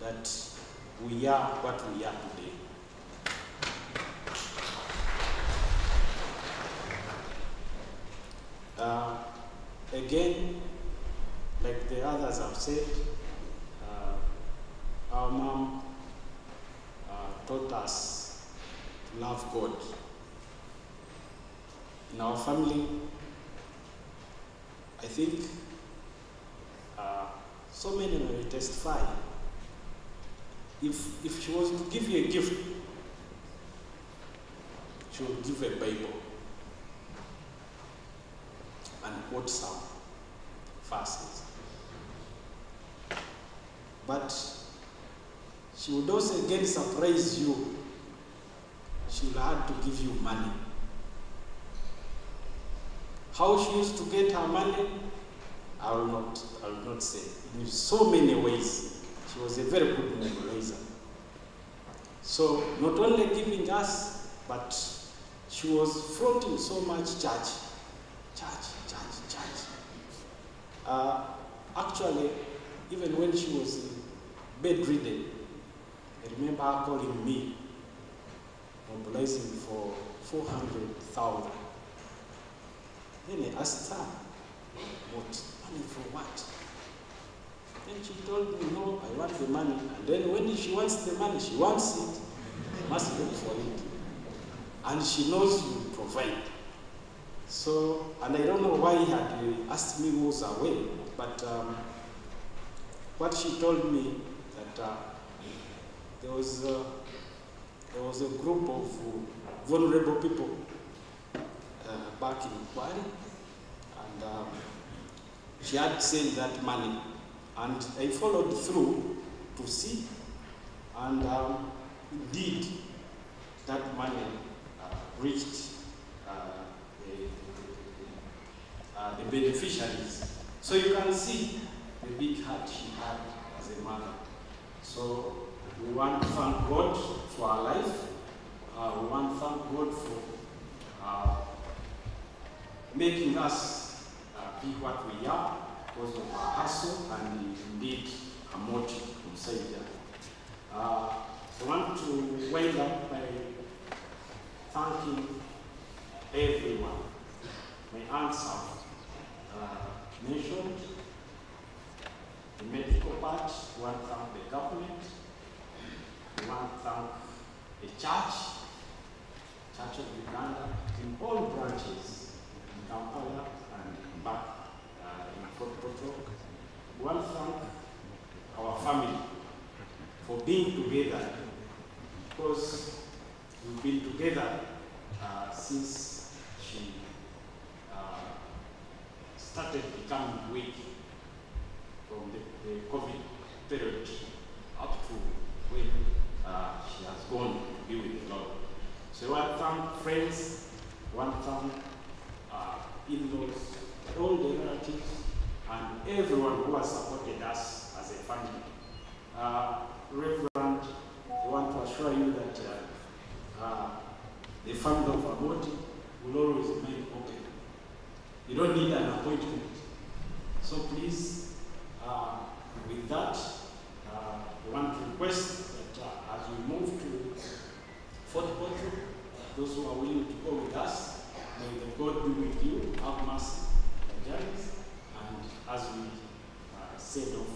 that we are what we are today. Uh, again, like the others have said, uh, our mom taught us to love God. In our family, I think uh, so many will testify. If, if she was to give you a gift, she would give a Bible and quote some verses. But she would also again surprise you. She will have to give you money. How she used to get her money, I will not, I will not say. In so many ways, she was a very good mobilizer. So not only giving us, but she was fronting so much church, church, church, church. Uh, actually, even when she was bedridden, remember calling me, mobilizing for 400,000. Then I asked her, what? Money for what? Then she told me, no, I want the money. And then when she wants the money, she wants it, must look for it. And she knows you provide. So, and I don't know why he had asked me who was away, but um, what she told me that uh, there was uh, there was a group of vulnerable people uh, back in Kwari, and um, she had sent that money, and I followed through to see, and um, indeed, that money uh, reached uh, the, uh, the beneficiaries. So you can see the big heart she had as a mother. So we want to thank God for our life. Uh, we want to thank God for uh, making us uh, be what we are because of our hustle and indeed a motive from Savior. Uh, I want to wind up by thanking everyone. My aunts have uh, mentioned the medical part, to thank the government, we want to thank the church, Church of Uganda, in all branches, in Kampala and back uh, in Portal. We want to thank our family for being together because we've been together uh, since she uh, started becoming weak from the, the COVID period up to when uh, she has gone to be with the Lord. So thank friends, I want to thank uh, in-laws, all the relatives, and everyone who has supported us as a family. Uh, Reverend, I want to assure you that uh, uh, the family of Amoti will always remain open. You don't need an appointment. So please, uh, with that, I want to request that uh, as we move to Fort Portal, those who are willing to go with us, may the God be with you, have mercy, and as we uh, said of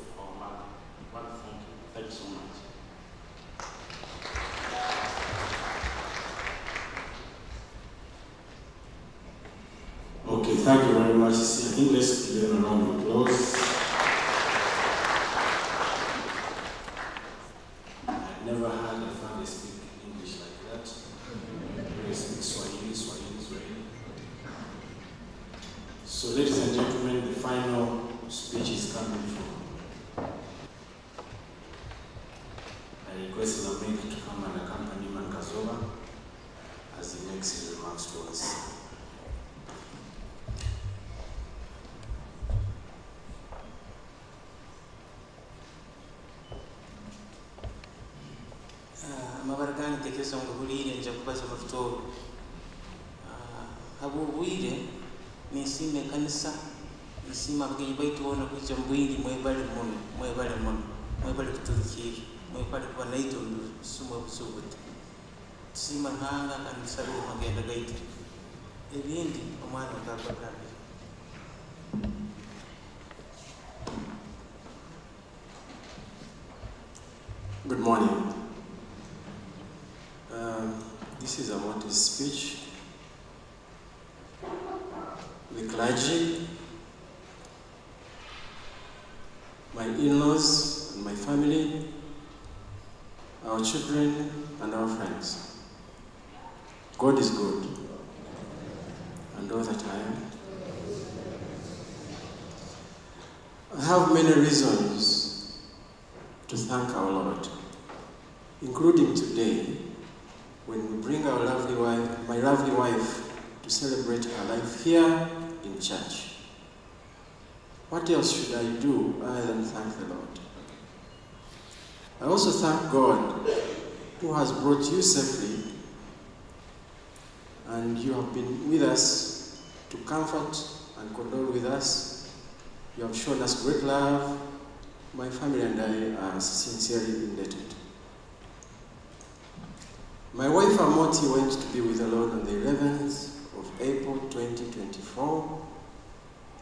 simabage baitu ona kucha mbwingi mwebale muno mwebale muno mwebale kutulikiri mwebale kuwanaito sumwe busubuti sima nanga kanisabile magenda gaiti. Ebindi omwana ogabagala thank God who has brought you safely and you have been with us to comfort and condole with us. You have shown us great love. My family and I are sincerely indebted. My wife Amoti went to be with the Lord on the 11th of April 2024.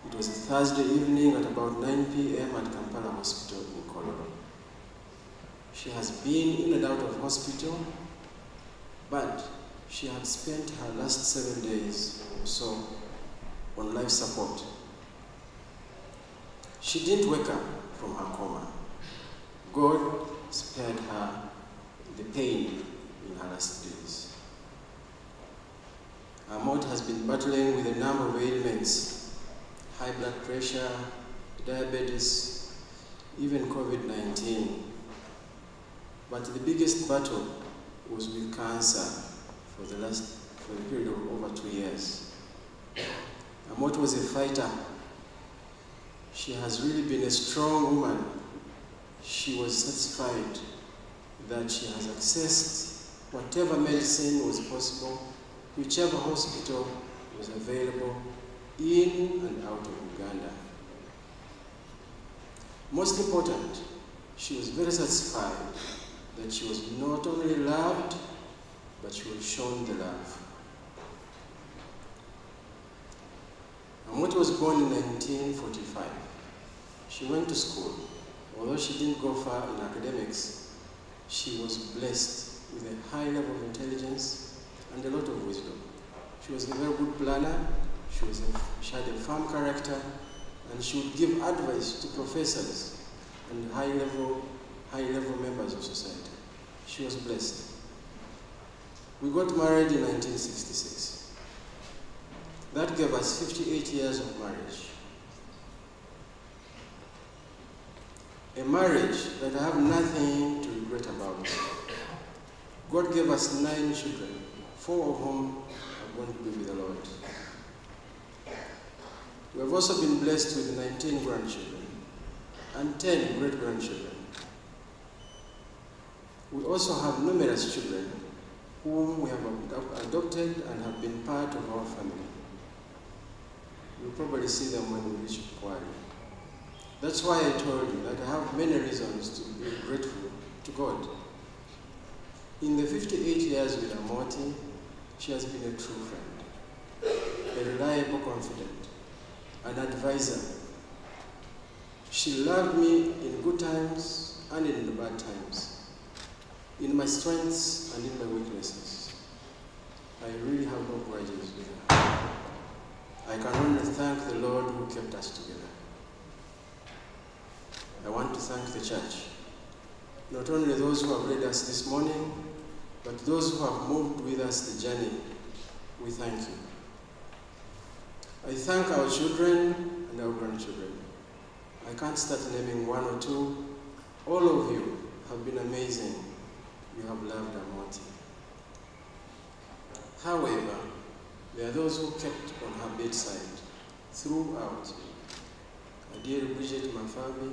It was a Thursday evening at about 9 p.m. at Kampala Hospital in Kololo. She has been in and out of hospital, but she had spent her last seven days or so on life support. She didn't wake up from her coma. God spared her the pain in her last days. Amot has been battling with a number of ailments, high blood pressure, diabetes, even COVID-19. But the biggest battle was with cancer for the last, for the period of over two years. Amot was a fighter. She has really been a strong woman. She was satisfied that she has accessed whatever medicine was possible, whichever hospital was available in and out of Uganda. Most important, she was very satisfied that she was not only loved, but she was shown the love. Amoti was born in 1945. She went to school. Although she didn't go far in academics, she was blessed with a high level of intelligence and a lot of wisdom. She was a very good planner, she, was a, she had a firm character, and she would give advice to professors and high level, high level members of society. She was blessed. We got married in 1966. That gave us 58 years of marriage. A marriage that I have nothing to regret about. God gave us nine children, four of whom are going to be with the Lord. We have also been blessed with 19 grandchildren and 10 great grandchildren. We also have numerous children whom we have adopted and have been part of our family. You'll probably see them when we reach Kwari. That's why I told you that I have many reasons to be grateful to God. In the 58 years with Amoti, she has been a true friend, a reliable confidant, an advisor. She loved me in good times and in the bad times, in my strengths and in my weaknesses. I really have no grudges with her. I can only thank the Lord who kept us together. I want to thank the church, not only those who have led us this morning, but those who have moved with us the journey. We thank you. I thank our children and our grandchildren. I can't start naming one or two. All of you have been amazing. You have loved Amoti. However, there are those who kept on her bedside throughout. Our dear Bridget Mafabi,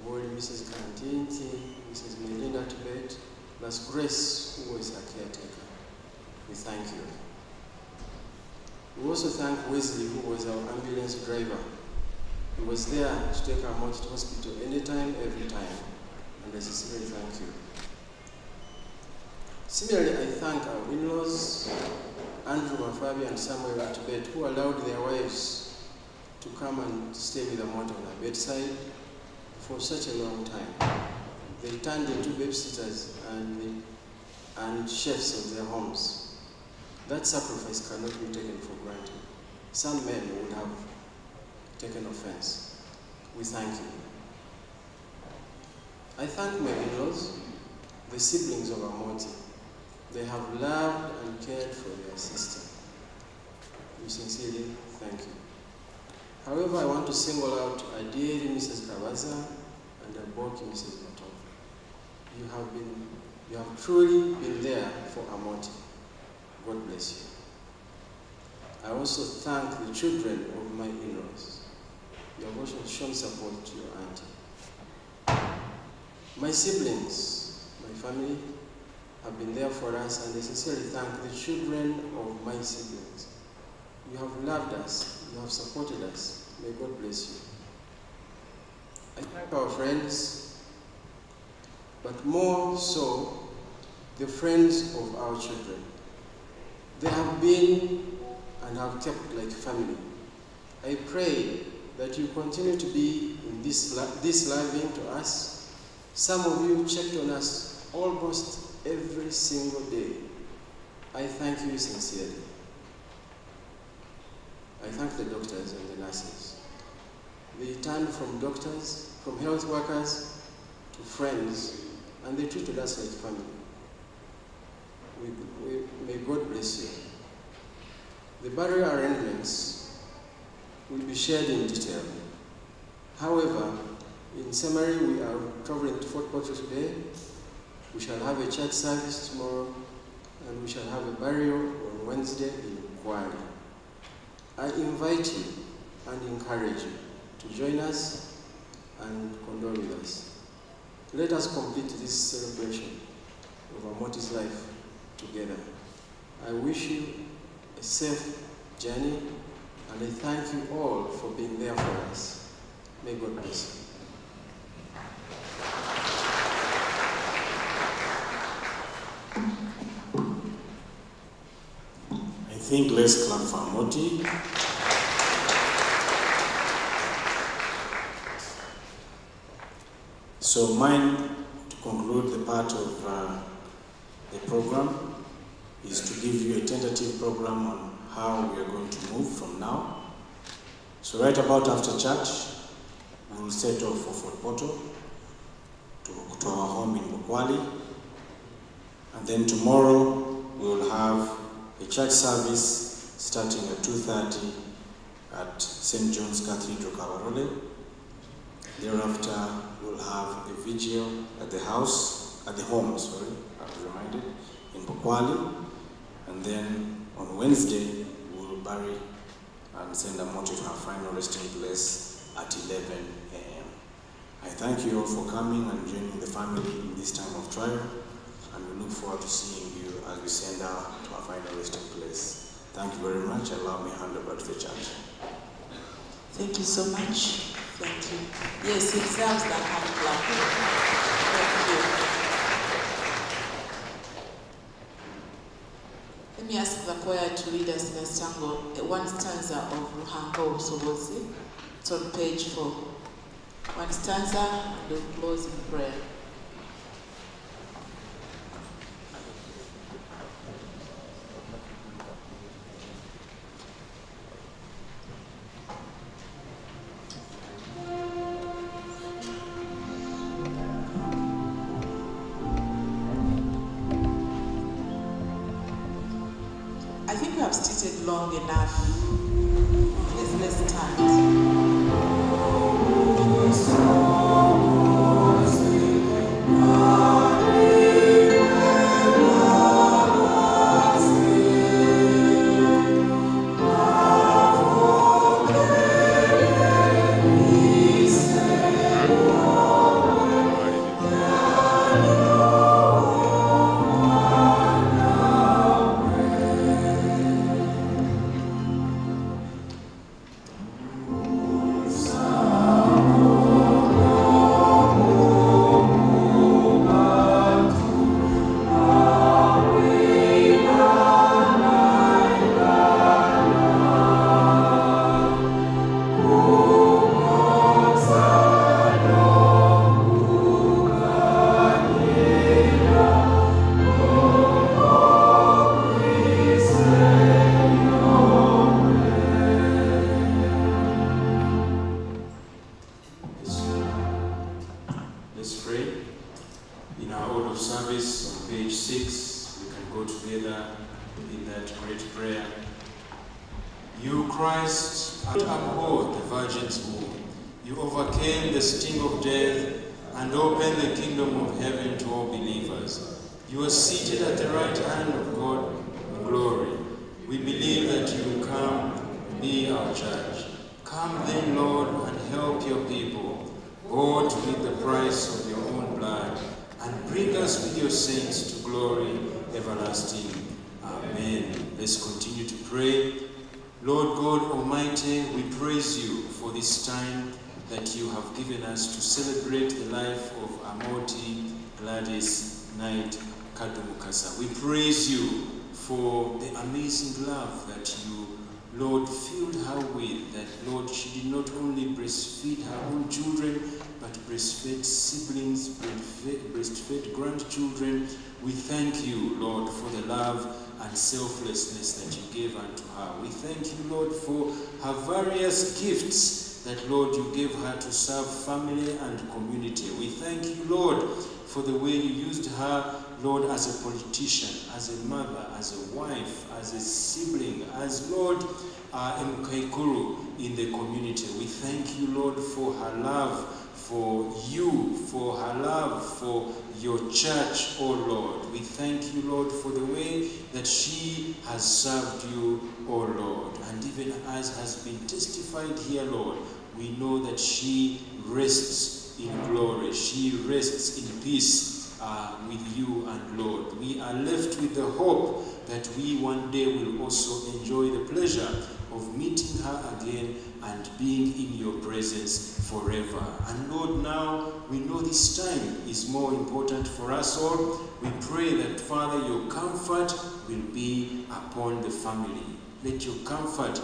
avoid Mrs. Kantinti, Mrs. Melinda Tibet, plus Grace, who was her caretaker. We thank you. We also thank Wesley, who was our ambulance driver. He was there to take our to hospital anytime, every time. And I sincerely thank you. Similarly, I thank our in-laws, Andrew Mafabi and Samuel Atubet, who allowed their wives to come and stay with them on our bedside for such a long time. They turned into babysitters and, and chefs of their homes. That sacrifice cannot be taken for granted. Some men would have taken offense. We thank you. I thank my in-laws, the siblings of Amoti. They have loved and cared for their sister. We sincerely thank you. However, I want to single out a dear Mrs. Kawaza and a bulky Mrs. Maton. You have been, you have truly been there for Amoti. God bless you. I also thank the children of my in-laws. You have also shown support to your auntie. My siblings, my family, have been there for us, and I sincerely thank the children of my siblings. You have loved us, you have supported us. May God bless you. I thank our friends, but more so, the friends of our children. They have been and have kept like family. I pray that you continue to be in this, this loving to us. Some of you checked on us almost every single day. I thank you sincerely. I thank the doctors and the nurses. They turned from doctors, from health workers, to friends, and they treated us like family. We, we, may God bless you. The burial arrangements will be shared in detail. However, in summary, we are traveling to Fort Portal today. We shall have a church service tomorrow, and we shall have a burial on Wednesday in Kwari. I invite you and encourage you to join us and condole with us. Let us complete this celebration of Amoti's life together. I wish you a safe journey and I thank you all for being there for us. May God bless you. I think let's clap for Moti. So mine, to conclude the part of uh, the program, is to give you a tentative program on how we are going to move from now. So right about after church, we will set off for Fort Portal to, to our home in Bukwali. And then tomorrow we will have a church service starting at 2.30 at St. John's Cathedral, Kabarole. Thereafter, we'll have a vigil at the house, at the home, sorry, I was reminded, in Bukwali. And then on Wednesday, we'll bury and send Amoti to her final resting place at 11 a.m. I thank you all for coming and joining the family in this time of trial, and we look forward to seeing you as we send our place. Thank you very much. Allow me hand over to the church. Thank you so much. Thank you. Yes, it deserves that hand clap. Thank you. Let me ask the choir to read us the stanza, eh, one stanza of Ruhanga Usobozi. It's on page four. One stanza and we'll close in prayer. I think we have stated long enough. Please let's. Family and community. We thank you, Lord, for the way you used her, Lord, as a politician, as a mother, as a wife, as a sibling, as, Lord, uh, Mkaikuru in the community. We thank you, Lord, for her love for you, for her love for your church, oh Lord. We thank you, Lord, for the way that she has served you, oh Lord. And even as has been testified here, Lord, we know that she rests in glory. She rests in peace uh, with you and Lord. We are left with the hope that we one day will also enjoy the pleasure of meeting her again and being in your presence forever. And Lord, now we know this time is more important for us all. We pray that, Father, your comfort will be upon the family. Let your comfort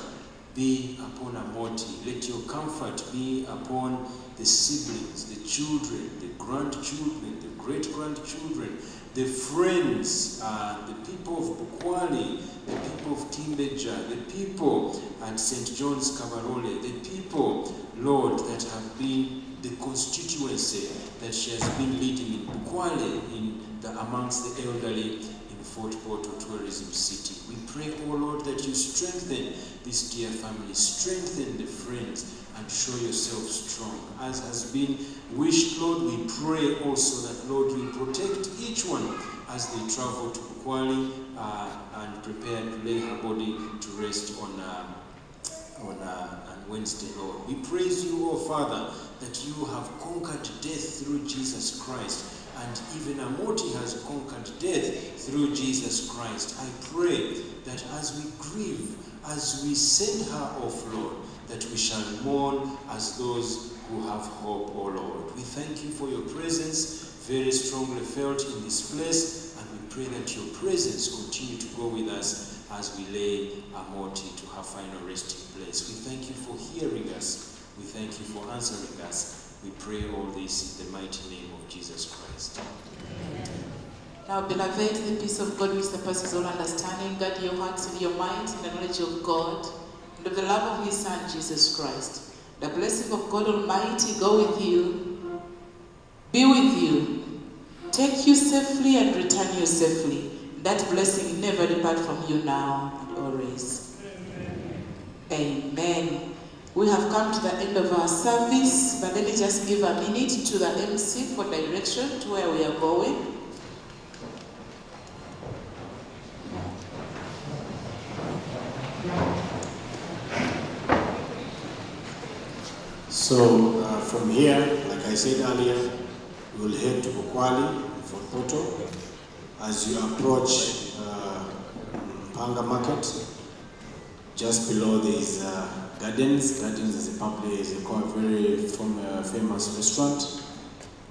be upon Amoti. Let your comfort be upon the siblings, the children, the grandchildren, the great grandchildren, the friends, uh, the people of Bukwali, the people of Timbeja, the people at St. John's Kabarole, the people, Lord, that have been the constituency that she has been leading in Bukwali, in the, amongst the elderly in Fort Portal Tourism City. We pray, oh Lord, that you strengthen this dear family, strengthen the friends, and show yourself strong. As has been wished, Lord, we pray also that, Lord, you protect each one as they travel to Bukwali uh, and prepare to lay her body to rest on, uh, on, uh, on Wednesday, Lord. We praise you, oh Father, that you have conquered death through Jesus Christ. And even Amoti has conquered death through Jesus Christ. I pray that as we grieve, as we send her off, Lord, that we shall mourn as those who have hope, O Lord. We thank you for your presence, very strongly felt in this place, and we pray that your presence continue to go with us as we lay Amoti to her final resting place. We thank you for hearing us. We thank you for answering us. We pray all this in the mighty name of Jesus Christ. Now, beloved, the peace of God which surpasses all understanding, guard your hearts and your minds in the knowledge of God and of the love of his Son, Jesus Christ. The blessing of God Almighty go with you, be with you, take you safely and return you safely. That blessing never depart from you now and always. Amen. Amen. We have come to the end of our service, but let me just give a minute to the MC for direction to where we are going. So uh, from here, like I said earlier, we will head to Bukwali for Poto. As you approach uh, Mpanga Market, just below there is uh, Gardens. Gardens is a public, is a very fam- uh, famous restaurant.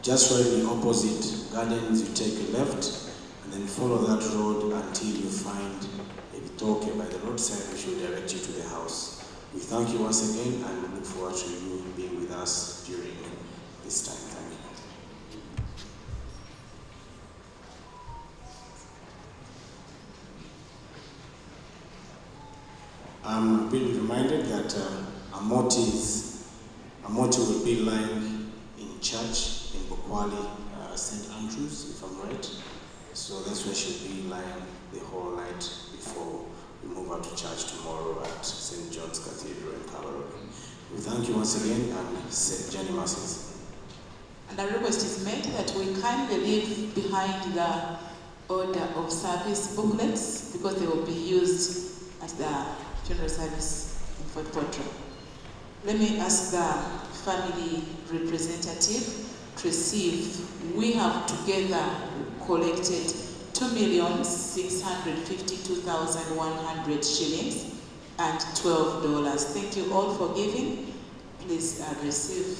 Just right the opposite Gardens, you take a left and then follow that road until you find a Vitoke by the roadside, which will direct you to the house. We thank you once again and we look forward to you being with us during this time. Thank you. I'm reminded that uh, Amoti, is, Amoti will be lying in church in Bukwali, uh, St. Andrews, if I'm right. So that's where she'll be lying the whole night before we move her to church tomorrow at St. John's Cathedral in Kabarole. We thank you once again and say Jenny Masses. And a request is made that we kindly leave behind the order of service booklets because they will be used at the funeral service in Fort Portal. Let me ask the family representative to receive. We have together collected 2,652,100 shillings and $12. Thank you all for giving. Please uh, receive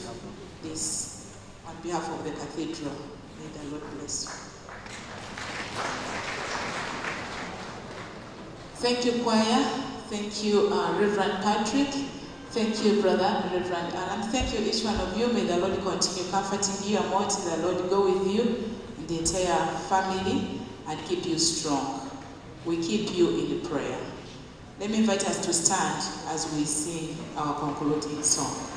this on behalf of the cathedral. May the Lord bless you. Thank you, choir. Thank you, uh, Reverend Patrick. Thank you, Brother Reverend Alan. Thank you, each one of you. May the Lord continue comforting you and more. The Lord go with you and the entire family and keep you strong. We keep you in prayer. Let me invite us to stand as we sing our concluding song.